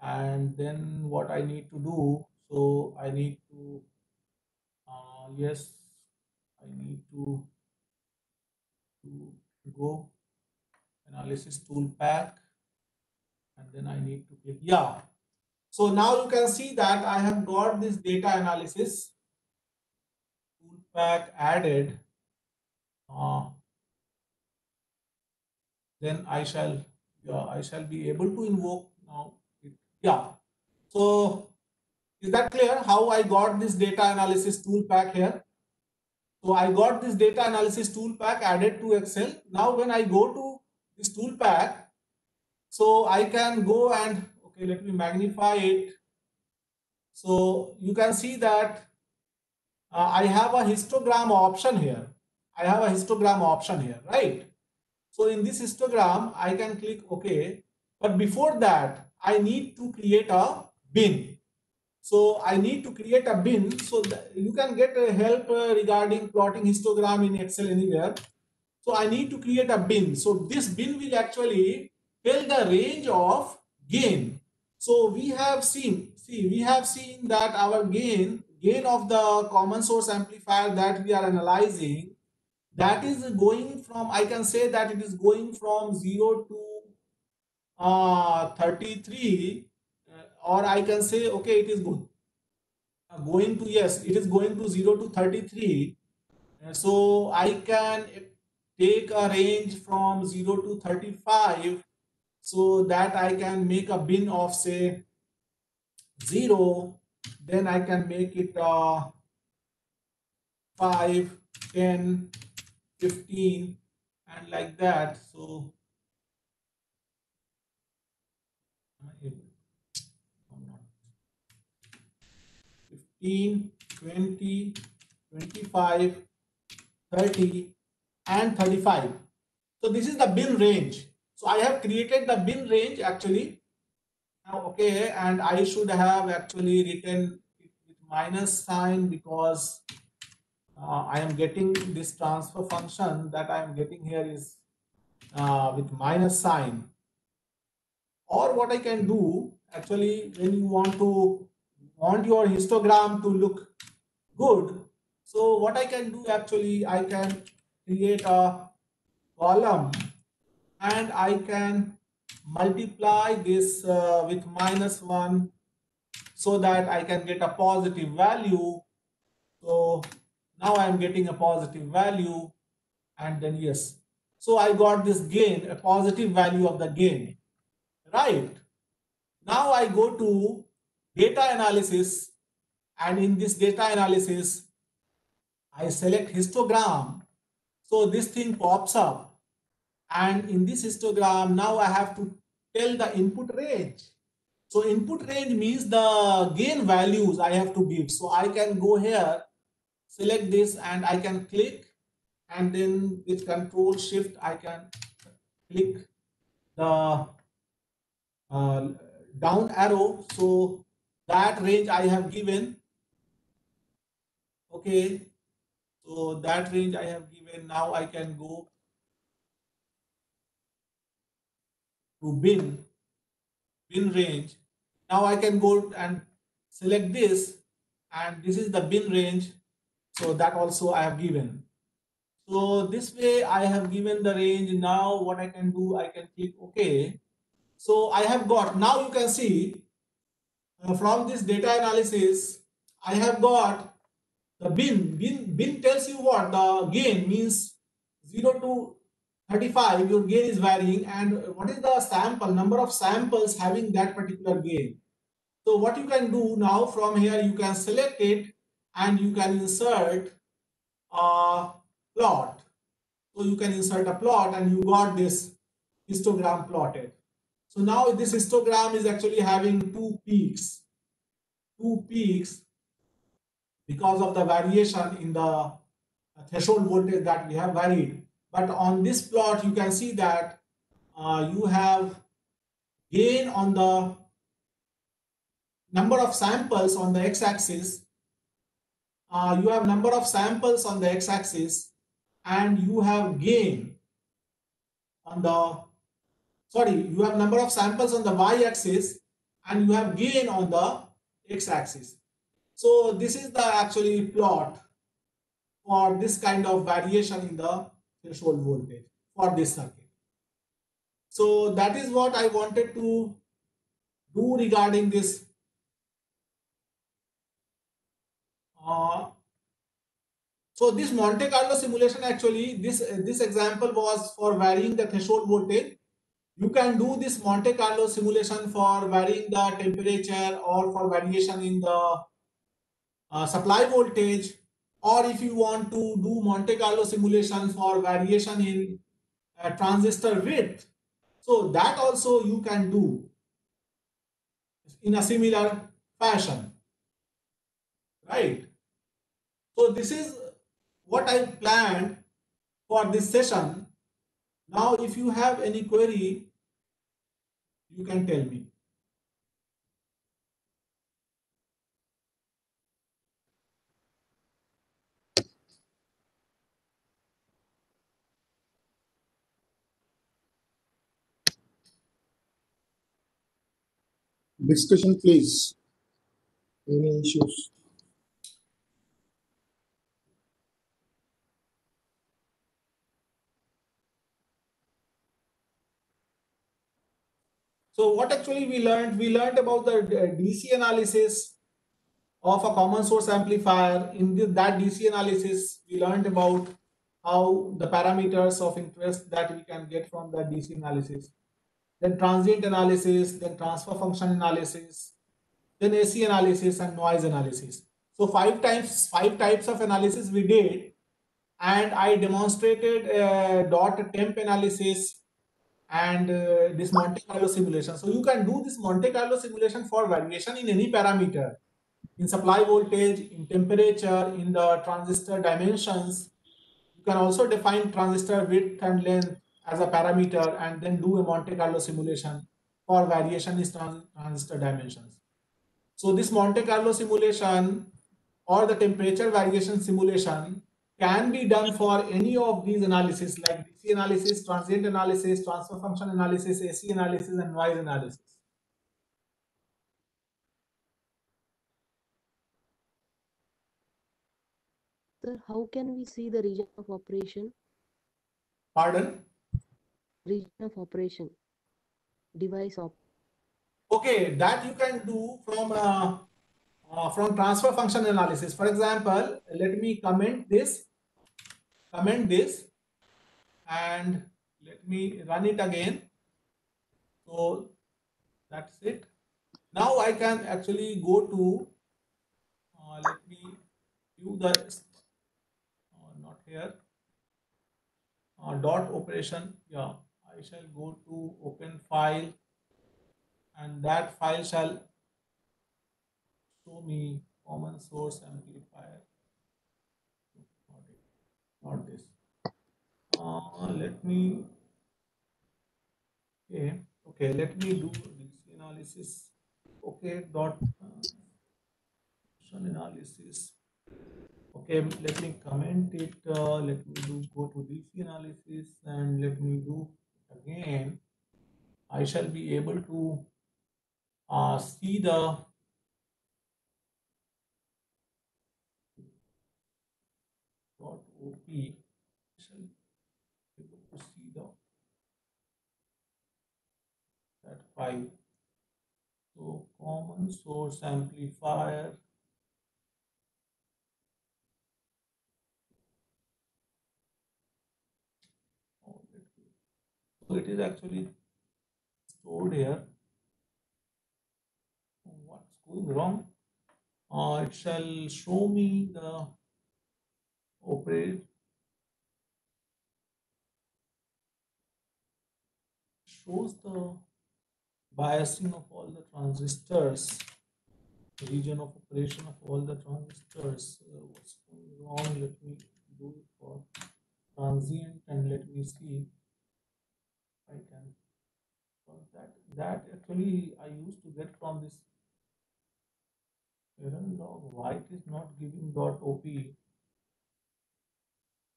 and then what I need to do so I need to uh, yes I need to, to go analysis tool pack and then I need to click yeah so now you can see that I have got this data analysis tool pack added uh, then I shall yeah, I shall be able to invoke now yeah. So is that clear how I got this data analysis tool pack here? So I got this data analysis tool pack added to Excel. Now when I go to this tool pack, so I can go and, okay, let me magnify it. So you can see that uh, I have a histogram option here. I have a histogram option here, right? So in this histogram, I can click OK. But before that, I need to create a bin. So I need to create a bin. So you can get a help uh, regarding plotting histogram in Excel anywhere. So I need to create a bin. So this bin will actually tell the range of gain. So we have seen, see, we have seen that our gain, gain of the common source amplifier that we are analyzing, that is going from, I can say that it is going from 0 to uh, 33 uh, or I can say okay it is good uh, going to yes it is going to 0 to 33 uh, so I can take a range from 0 to 35 so that I can make a bin of say 0 then I can make it uh, 5 10 15 and like that. So 15, 20, 25, 30, and 35. So this is the bin range. So I have created the bin range actually. Okay, and I should have actually written with minus sign because uh, I am getting this transfer function that I am getting here is uh, with minus sign. Or what I can do actually when you want to want your histogram to look good. So what I can do actually, I can create a column and I can multiply this uh, with minus 1 so that I can get a positive value. So now I am getting a positive value and then yes. So I got this gain, a positive value of the gain, right? Now I go to data analysis and in this data analysis I select histogram. So this thing pops up and in this histogram now I have to tell the input range. So input range means the gain values I have to give. So I can go here select this and I can click and then with control shift I can click the uh, down arrow. So that range I have given. Okay, so that range I have given. Now I can go to bin, bin range. Now I can go and select this and this is the bin range. So that also I have given. So this way I have given the range. Now what I can do, I can click OK. So I have got, now you can see from this data analysis, I have got the bin. Bin bin tells you what the gain means 0 to 35 your gain is varying. And what is the sample number of samples having that particular gain? So what you can do now from here you can select it and you can insert a plot. So you can insert a plot and you got this histogram plotted so now this histogram is actually having two peaks two peaks because of the variation in the threshold voltage that we have varied but on this plot, you can see that uh, you have gain on the number of samples on the x-axis. Uh, you have number of samples on the x-axis and you have gain on the, sorry, you have number of samples on the y-axis and you have gain on the x-axis. So this is the actually plot for this kind of variation in the threshold voltage for this circuit. So that is what I wanted to do regarding this. Uh, so this Monte Carlo simulation actually, this, this example was for varying the threshold voltage. You can do this Monte Carlo simulation for varying the temperature or for variation in the uh, supply voltage or if you want to do Monte Carlo simulation for variation in uh, transistor width, so that also you can do in a similar fashion, right? So this is what I planned for this session. Now, if you have any query, you can tell me. Discussion, please. Any issues? So what actually we learned? We learned about the uh, DC analysis of a common source amplifier. In that DC analysis, we learned about how the parameters of interest that we can get from the DC analysis. Then transient analysis, then transfer function analysis, then AC analysis and noise analysis. So five times, five types of analysis we did, and I demonstrated uh, dot temp analysis and uh, this Monte Carlo simulation. So you can do this Monte Carlo simulation for variation in any parameter, in supply voltage, in temperature, in the transistor dimensions. You can also define transistor width and length as a parameter and then do a Monte Carlo simulation for variation in trans transistor dimensions. So this Monte Carlo simulation or the temperature variation simulation can be done for any of these analysis like DC analysis, transient analysis, transfer function analysis, AC analysis, and noise analysis. Sir, how can we see the region of operation? Pardon? Region of operation. Device op. Okay, that you can do from uh, uh, from transfer function analysis. For example, let me comment this, comment this, and let me run it again. So that's it. Now I can actually go to, uh, let me view the, uh, not here, uh, dot operation. Yeah, I shall go to open file and that file shall show me common source amplifier. Not, this. Uh, let me, okay, okay, let me do this analysis. Okay, dot uh, analysis. Okay, let me comment it. Uh, let me do go to DC analysis and let me do again. I shall be able to uh, see the the that file so So common source amplifier. So it is actually stored here. What's going wrong? Uh, it shall show me the operate shows the biasing of all the transistors, region of operation of all the transistors. Uh, what's going wrong? Let me do it for transient and let me see I can. that that actually I used to get from this error log. Why it is not giving dot op?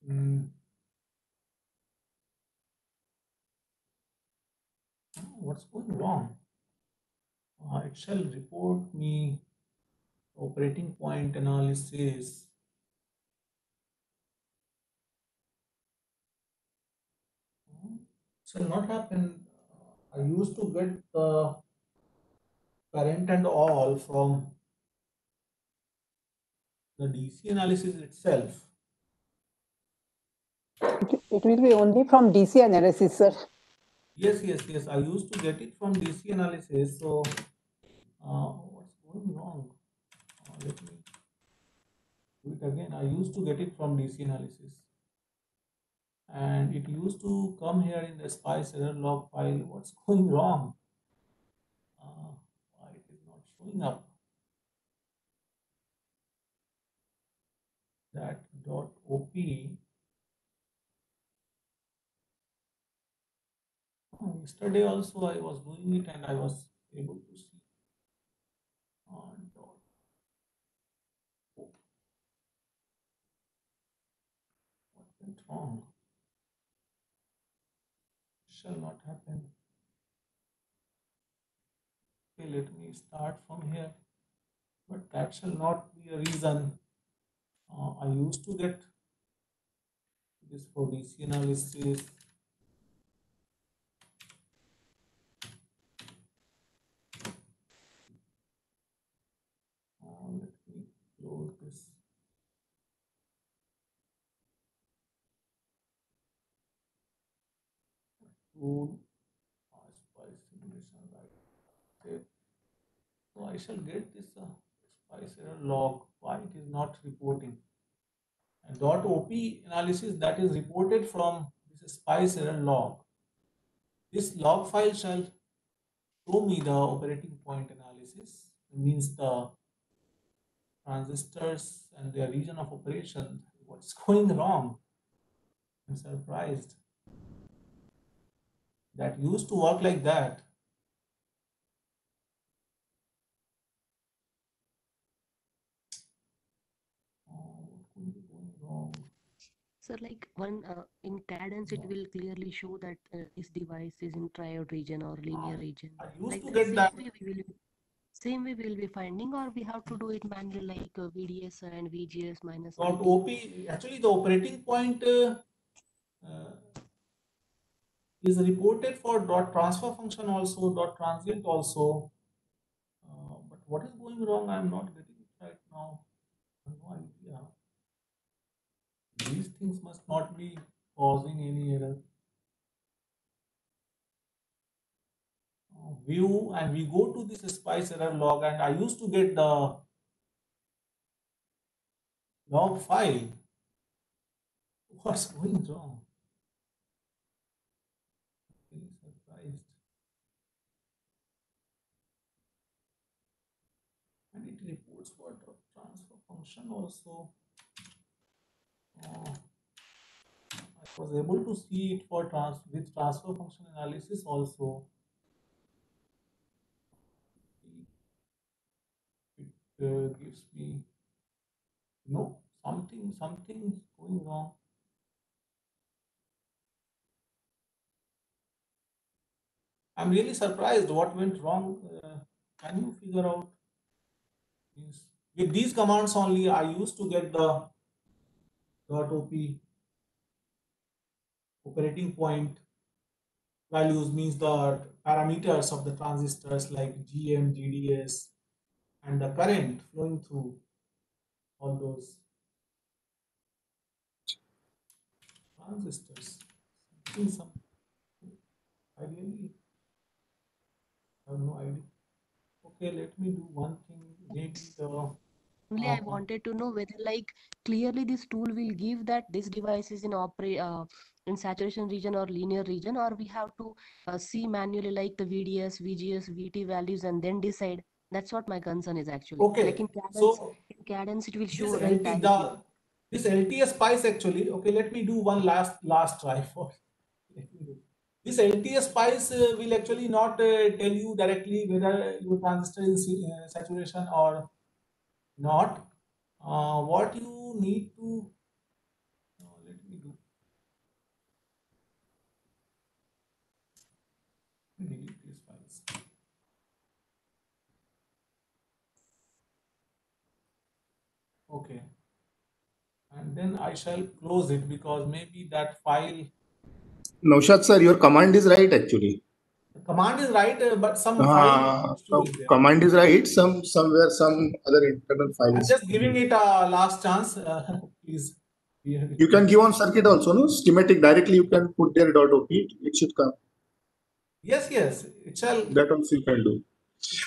Hmm. Oh, what's going wrong? Uh, it shall report me operating point analysis. Shall not happen. Uh, I used to get the current and all from the DC analysis itself. It, it will be only from DC analysis, sir. Yes, yes, yes. I used to get it from DC analysis. So, uh, what's going wrong? Uh, let me do it again. I used to get it from DC analysis. And it used to come here in the spice error log file. What's (laughs) going wrong? Uh, why it is not showing up? That dot op. Oh, Yesterday also I was doing it and I was able to see. Uh, dot. What went wrong? Shall not happen. Okay, let me start from here. But that shall not be a reason. Uh, I used to get this for DC analysis. Uh, let me close this. Tool, uh, spice simulation, right? So I shall get this uh, spice error log. Why it is not reporting? And dot op analysis that is reported from this spice error log. This log file shall show me the operating point analysis. It means the transistors and their region of operation. What's (laughs) going wrong? I'm surprised. That used to work like that. What could be going wrong? So like one uh, in cadence, it will clearly show that uh, this device is in triode region or linear Ah, region. I used Like to get same that. way we will same way we'll be finding, or we have to do it manually like uh, VDS and VGS minus op actually the operating point uh, uh, is reported for dot transfer function also dot transient also. Uh, but what is going wrong? I'm not getting it right now. No idea. These things must not be causing any error. Uh, view and we go to this spice error log and I used to get the log file. What's going wrong? Really surprised. And it reports for the transfer function also. Uh, I was able to see it for trans with transfer function analysis also. It uh, gives me no something something is going wrong. I'm really surprised what went wrong. Uh, can you figure out? With these commands only, I used to get the dot op operating point values means the parameters of the transistors like GM, GDS, and the current flowing through all those transistors. See some, I really have no idea. Okay, let me do one thing. Maybe the Only I wanted to know whether like clearly this tool will give that this device is in operate uh, in saturation region or linear region or we have to uh, see manually like the VDS, VGS, VT values and then decide. That's what my concern is actually. okay. Like in cadence, So in cadence it will this show right LT, the this LTspice actually. Okay, let me do one last last try (laughs) for. Let me do. This LTspice uh, will actually not uh, tell you directly whether your transistor is in uh, saturation or not. Uh, what you need to uh, let me do. Delete these files. Okay. And then I shall close it because maybe that file, Naushad sir, your command is right actually. Command is right, uh, but some Uh, file is there. command is right. Some somewhere some other internal file I'm just giving it a last chance. Uh, (laughs) please. You can give on circuit also, no? Schematic directly you can put there dot op. It, it should come. Yes, yes. It shall. That also you can do.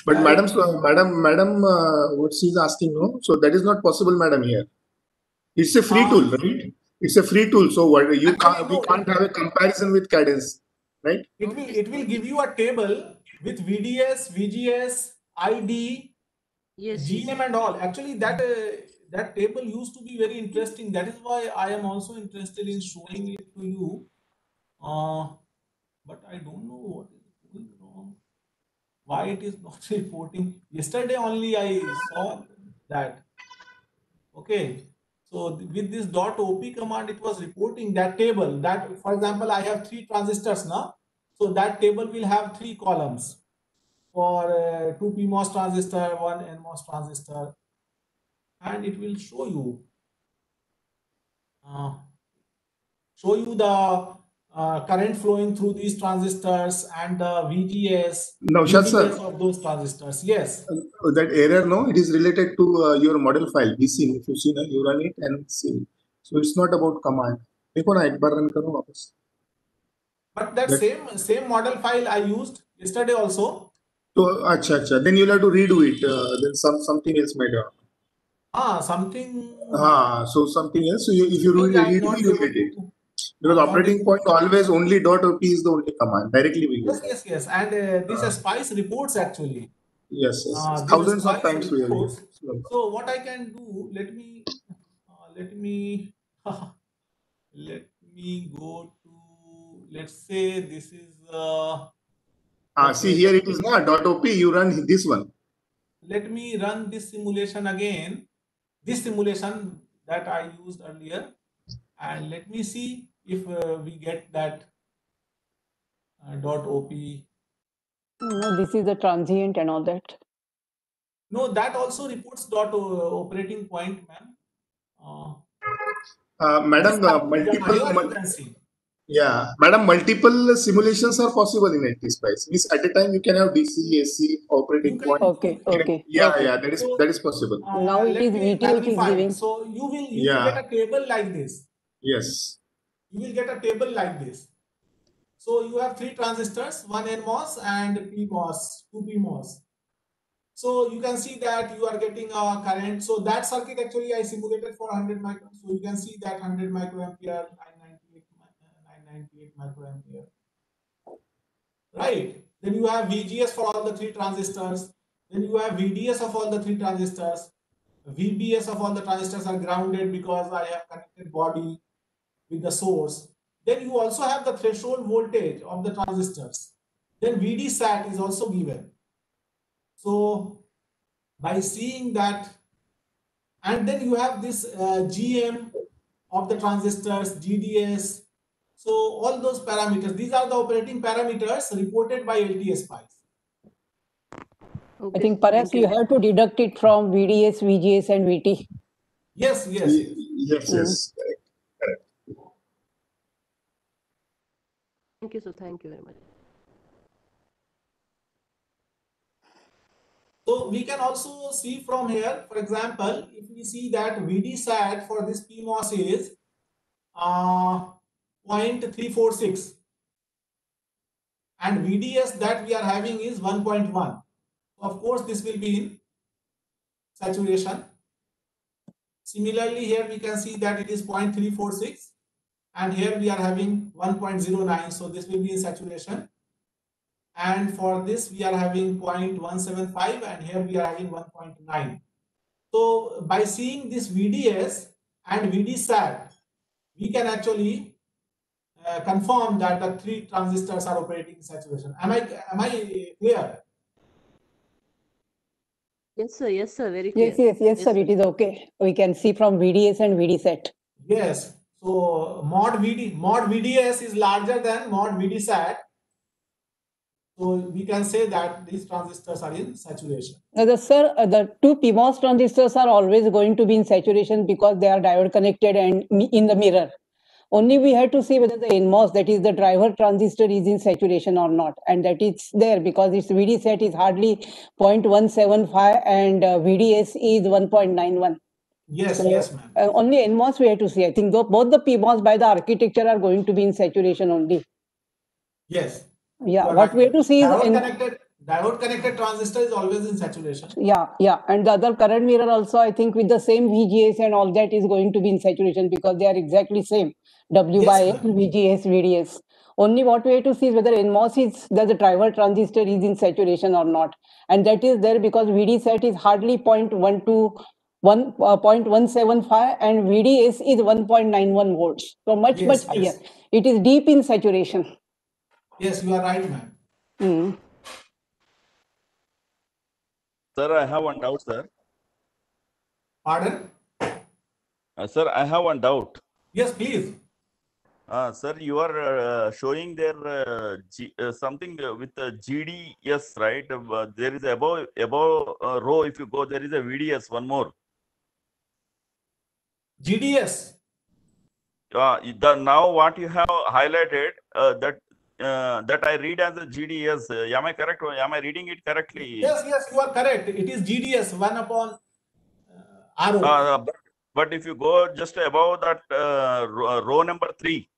But shall- madam, so- madam, madam, uh, what she's asking, no? So that is not possible, madam. Here, it's a free Ah. tool, right? It's a free tool. So what you can't we can't have a comparison with cadence, right? It will it will give you a table with VDS, VGS, ID, Yes, yes. GM, and all. Actually, that uh, that table used to be very interesting. That is why I am also interested in showing it to you. Uh, but I don't know what is going wrong. Why it is not (laughs) reporting? Yesterday only I saw that. Okay. So with this dot op command, it was reporting that table. That, for example, I have three transistors now. So that table will have three columns for uh, two PMOS transistor, one NMOS transistor, and it will show you uh, show you the uh, current flowing through these transistors and the VGS, Naushad sir, VGS of those transistors. Yes. uh, that error, no, it is related to uh, your model file. We see if you see, na, you run it and see. So it's not about command. देखो ना एक बार run करो वापस. But that That- same same model file I used yesterday also. So अच्छा अच्छा. Then you'll have to redo it. Uh, then some something else might happen. Ah, something. Ah, so something else. So you, if you maybe redo I'm it, not you able get it. because operating point always only dot op is the only command. Directly we use. yes, yes. yes. And uh, this Ah. spice reports actually. Yes, yes. This Thousands of times we have reports. used. So what I can do, let me, uh, let me, (laughs) let me go to, let's say this is, uh, Ah, see here it is not dot op. You run this one. let me run this simulation again, this simulation that I used earlier, and let me see if uh, we get that uh, dot op. No, this is the transient and all that. No, that also reports dot operating point, ma'am. Uh, Uh, madam, uh, yeah, multiple, mul- yeah, madam, multiple simulations are possible in NetSpice. Means at a time you can have DC, AC, operating You can- point. Okay, okay. Yeah, okay. yeah, that is So- that is possible. Uh, Now it let is me is giving. So you will you Yeah. will get a table like this. Yes. You will get a table like this. So you have three transistors, one NMOS and PMOS, two PMOS. So you can see that you are getting a current. So that circuit actually I simulated for 100 micro. So you can see that 100 microampere, 998, mi- uh, 998 microampere. Right. Then you have VGS for all the three transistors. Then you have VDS of all the three transistors. VBS of all the transistors are grounded because I have connected body with the source. Then you also have the threshold voltage of the transistors. Then VD sat is also given. So by seeing that, and then you have this uh, GM of the transistors, GDS. So all those parameters, these are the operating parameters reported by LTspice. I think perhaps thank you have to deduct it from VDS, VGS, and VT. Yes, yes, Ye- yes. Yes, yes. Thank you, so thank you very much. So we can also see from here, for example, if we see that VD sat for this PMOS is uh, 0.346 and VDS that we are having is 1.1. Of course, this will be in saturation. Similarly, here we can see that it is 0.346 and here we are having 1.09. So this will be in saturation. And for this, we are having 0.175 and here we are having 1.9. So by seeing this VDS and VDSAT, we can actually uh, confirm that the three transistors are operating in saturation. Am I, am I clear? Yes, sir. Yes, sir. Very clear. Yes, yes, yes, Yes, sir, sir. it is okay. We can see from VDS and VD sat. Yes. So mod VD, mod VDS is larger than mod VDSAT. So we can say that these transistors are in saturation. Now, the sir, uh, the two PMOS transistors are always going to be in saturation because they are diode connected and in the mirror. Only we have to see whether the NMOS, that is the driver transistor, is in saturation or not, and that it's there because its VD sat is hardly 0.175 and uh, VDS is 1.91. Yes, So, yes, ma'am. Uh, only NMOS we have to see. I think though both the PMOS by the architecture are going to be in saturation only. Yes. Yeah, what we have to see is Diode in, connected, diode connected transistor is always in saturation. Yeah, yeah. And the other current mirror also, I think with the same VGS and all that is going to be in saturation because they are exactly same. W Yes, by L. VGS, VDS. Only what we have to see is whether NMOS is, that the driver transistor is in saturation or not. And that is there because VD sat is hardly 0.12, 1, uh, 0.175 and VDS is 1.91 volts. So much, Yes, much higher. yes. It is deep in saturation. Yes, you are right, ma'am. Mm. Sir, I have one doubt, sir. Pardon? Uh, sir, I have one doubt. Yes, please. Uh, sir, you are uh, showing there uh, G, uh, something uh, with the GDS, right? Uh, there is above above uh, row. If you go, there is a VDS. One more. GDS. Uh, the now what you have highlighted uh, that uh, that I read as a GDS. Uh, am I correct? Am I reading it correctly? Yes, yes, you are correct. It is GDS, 1 upon uh, RO. Uh, but, but if you go just above that uh, row, row number three,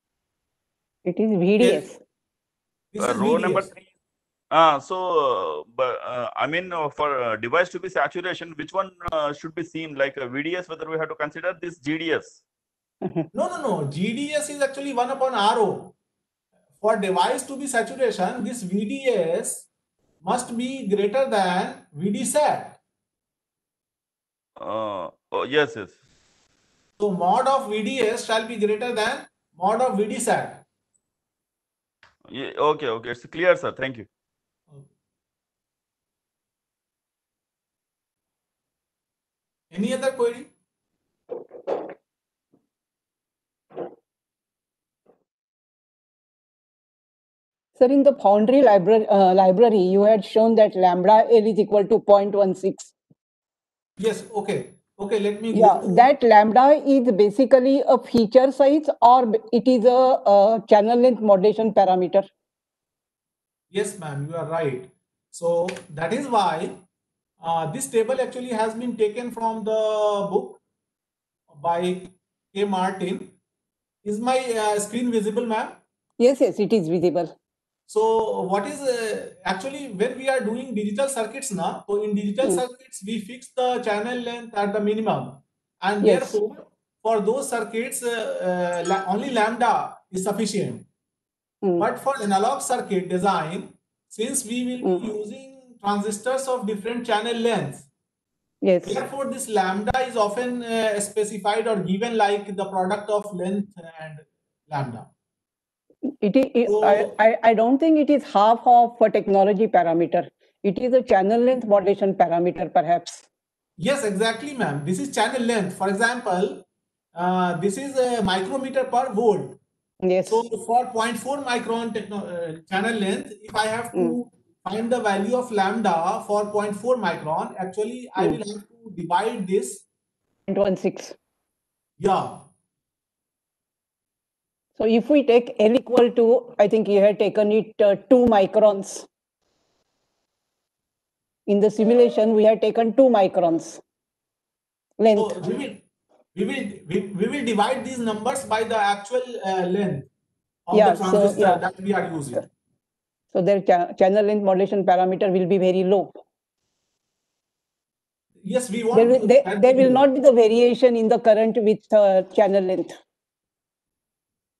It is VDS. This uh, is row number three. Ah, so, uh, but uh, I mean, uh, for uh, device to be saturation, which one uh, should be seen? Like a VDS, whether we have to consider this GDS? (laughs) No, no, no. GDS is actually 1 upon RO. For device to be saturation, this VDS must be greater than VDSAT. Uh, oh, yes, yes. So mod of VDS shall be greater than mod of VDSAT. Ye- okay, okay. It's clear, sir. Thank you. Any other query? Sir, in the Foundry library, uh, library, you had shown that lambda L is equal to 0.16. Yes, okay. Okay, let me Yeah, go that lambda is basically a feature size or it is a, uh channel length modulation parameter. Yes, ma'am, you are right. So that is why uh, this table actually has been taken from the book by K. Martin. Is my uh, screen visible, ma'am? Yes, yes, it is visible. So what is uh, actually when we are doing digital circuits now, so in digital Hmm. circuits we fix the channel length at the minimum, and Yes. therefore for those circuits uh, uh, only lambda is sufficient. Mm. But for analog circuit design, since we will be Mm. using transistors of different channel lengths, Yes, therefore this lambda is often uh, specified or given like the product of length and lambda. it is. I, So- I, I don't think it is half of a technology parameter. It is a channel length modulation parameter, perhaps. Yes, exactly, ma'am. This is channel length. For example, uh, this is a micrometer per volt. Yes. So for 0.4 micron uh, channel length, if I have to Mm. Find the value of lambda for 0.4 micron, actually I will have to divide this. 0.16. Yeah. So if we take L equal to, I think you had taken it uh, 2 microns. In the simulation, we have taken two microns length. So we will, we will, we, we will divide these numbers by the actual uh, length of Yeah, the so, transistor yeah. that we are using. So their cha- channel length modulation parameter will be very low. Yes, we There want. will, there, that there to will not be the variation in the current with uh, channel length.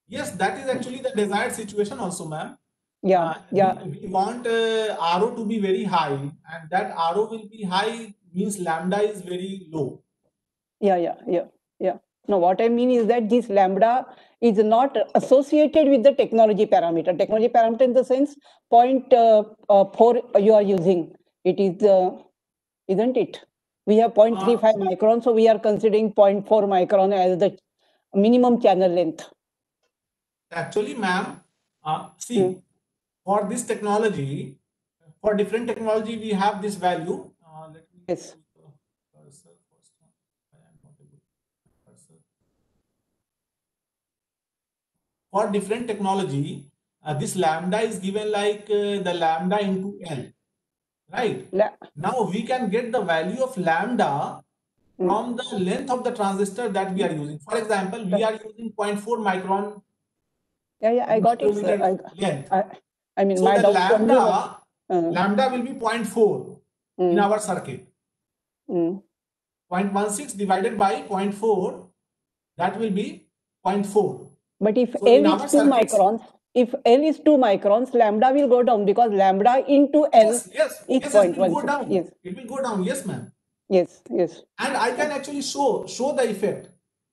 Yes, that is actually the desired situation also, ma'am. Yeah, Uh, yeah, We, we want uh, RO to be very high, and that RO will be high means lambda is very low. yeah, yeah, yeah. No, what I mean is that this lambda is not associated with the technology parameter. Technology parameter in the sense point uh, uh, four you are using. It is, uh, isn't it? We have 0.35 micron, so we are considering 0.4 micron as the minimum channel length. Actually, ma'am, uh, see, Hmm. for this technology, for different technology, we have this value. Uh, let me Yes. put the cursor first. I am not able to cursor. For different technology, uh, this lambda is given like uh, the lambda into L, right? Now we can get the value of lambda Hmm. from the length of the transistor that we are using. For example, we are using 0.4 micron Yeah, yeah, I got it, sir. I, length. I, I mean, So my the was- lambda, uh, lambda will be 0.4 in mm, our circuit. mm. 0.16 divided by 0.4, that will be 0.4. But if So L is 2 circuits- microns, if L is 2 microns, lambda will go down because lambda into L. Yes, yes, is yes, yes, it will go down. Yes. It will go down. Yes, ma'am. Yes, yes. And I can actually show show the effect.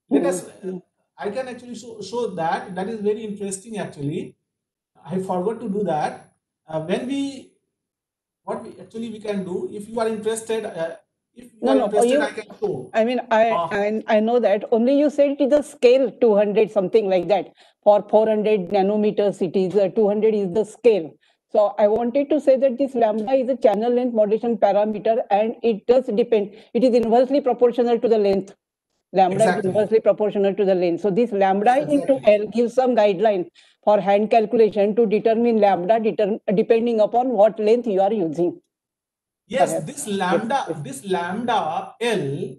Let us. Mm, I can actually show show that. That is very interesting. Actually, I forgot to do that. Uh, when we, what we actually we can do. If you are interested, uh, if No, no, interested, you- I can show. I mean, I, Ah. I, I know that. Only you said it is a scale 200, something like that. For 400 nanometers, it is uh, 200 is the scale. So I wanted to say that this lambda is a channel length modulation parameter and it does depend. It is inversely proportional to the length. Lambda Exactly. is inversely proportional to the length. So this lambda into Exactly. L gives some guideline for hand calculation to determine lambda determ- depending upon what length you are using. Yes, this lambda, this lambda L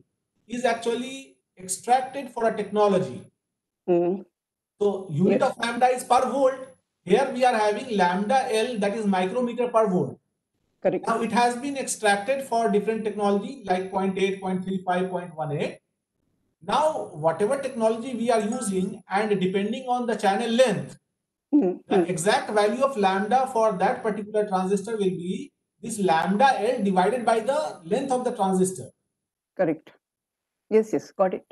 is actually extracted for a technology. Mm, So unit Yes. of lambda is per volt. Here we are having lambda L that is micrometer per volt. correct. Now it has been extracted for different technology like 0.8, 0.35, 0.18. Now whatever technology we are using and depending on the channel length, Mm, the exact value of lambda for that particular transistor will be this lambda L divided by the length of the transistor. correct. Yes, yes, got it.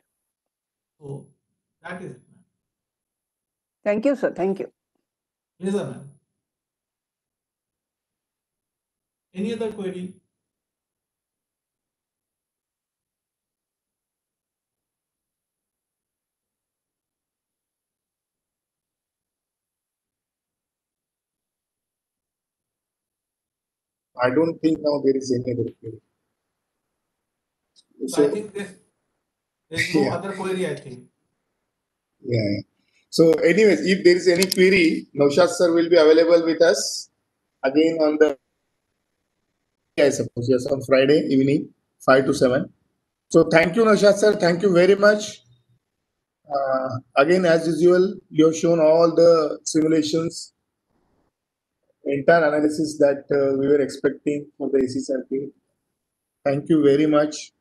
So that is it. ma'am. Thank you, sir. Thank you. Pleasure, ma'am. Any other query? I don't think now there is any other query. So I think there's, there's no Yeah. other query, I think. yeah. yeah. So, anyways, if there is any query, Naushad sir will be available with us again on the, I suppose, yes, on Friday evening, 5 to 7. So, thank you, Naushad sir. Thank you very much. Uh, again, as usual, you have shown all the simulations, entire analysis that uh, we were expecting for the AC circuit. Thank you very much.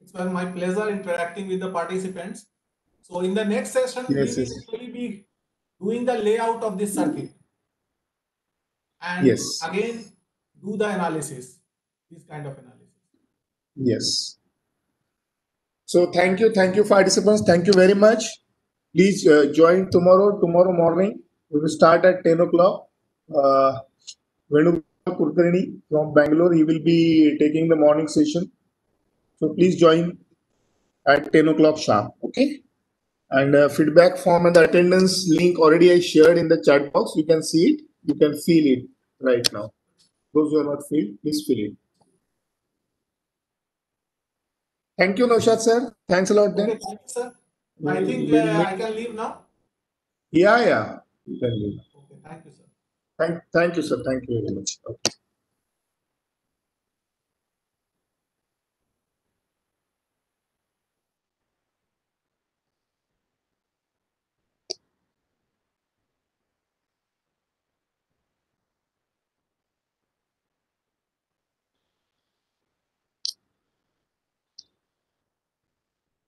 It's been my pleasure interacting with the participants. So in the next session, we will Yes, yes. actually be doing the layout of this circuit. And Yes. again, do the analysis, this kind of analysis. Yes. So thank you, thank you, participants. Thank you very much. Please uh, join tomorrow. Tomorrow morning we will start at ten o'clock. Uh, Venu Kulkarni from Bangalore. He will be taking the morning session. So please join at ten o'clock sharp. Okay. And uh, feedback form and the attendance link already I shared in the chat box. You can see it. You can feel it right now. Those who are not feel, please feel it. Thank you, Naushad sir. Thanks a lot. Then. Okay, thank you, sir. I think uh, I can leave now. Yeah, yeah. You can leave. Okay, thank you, sir. Thank, thank you, sir. Thank you very much. Okay.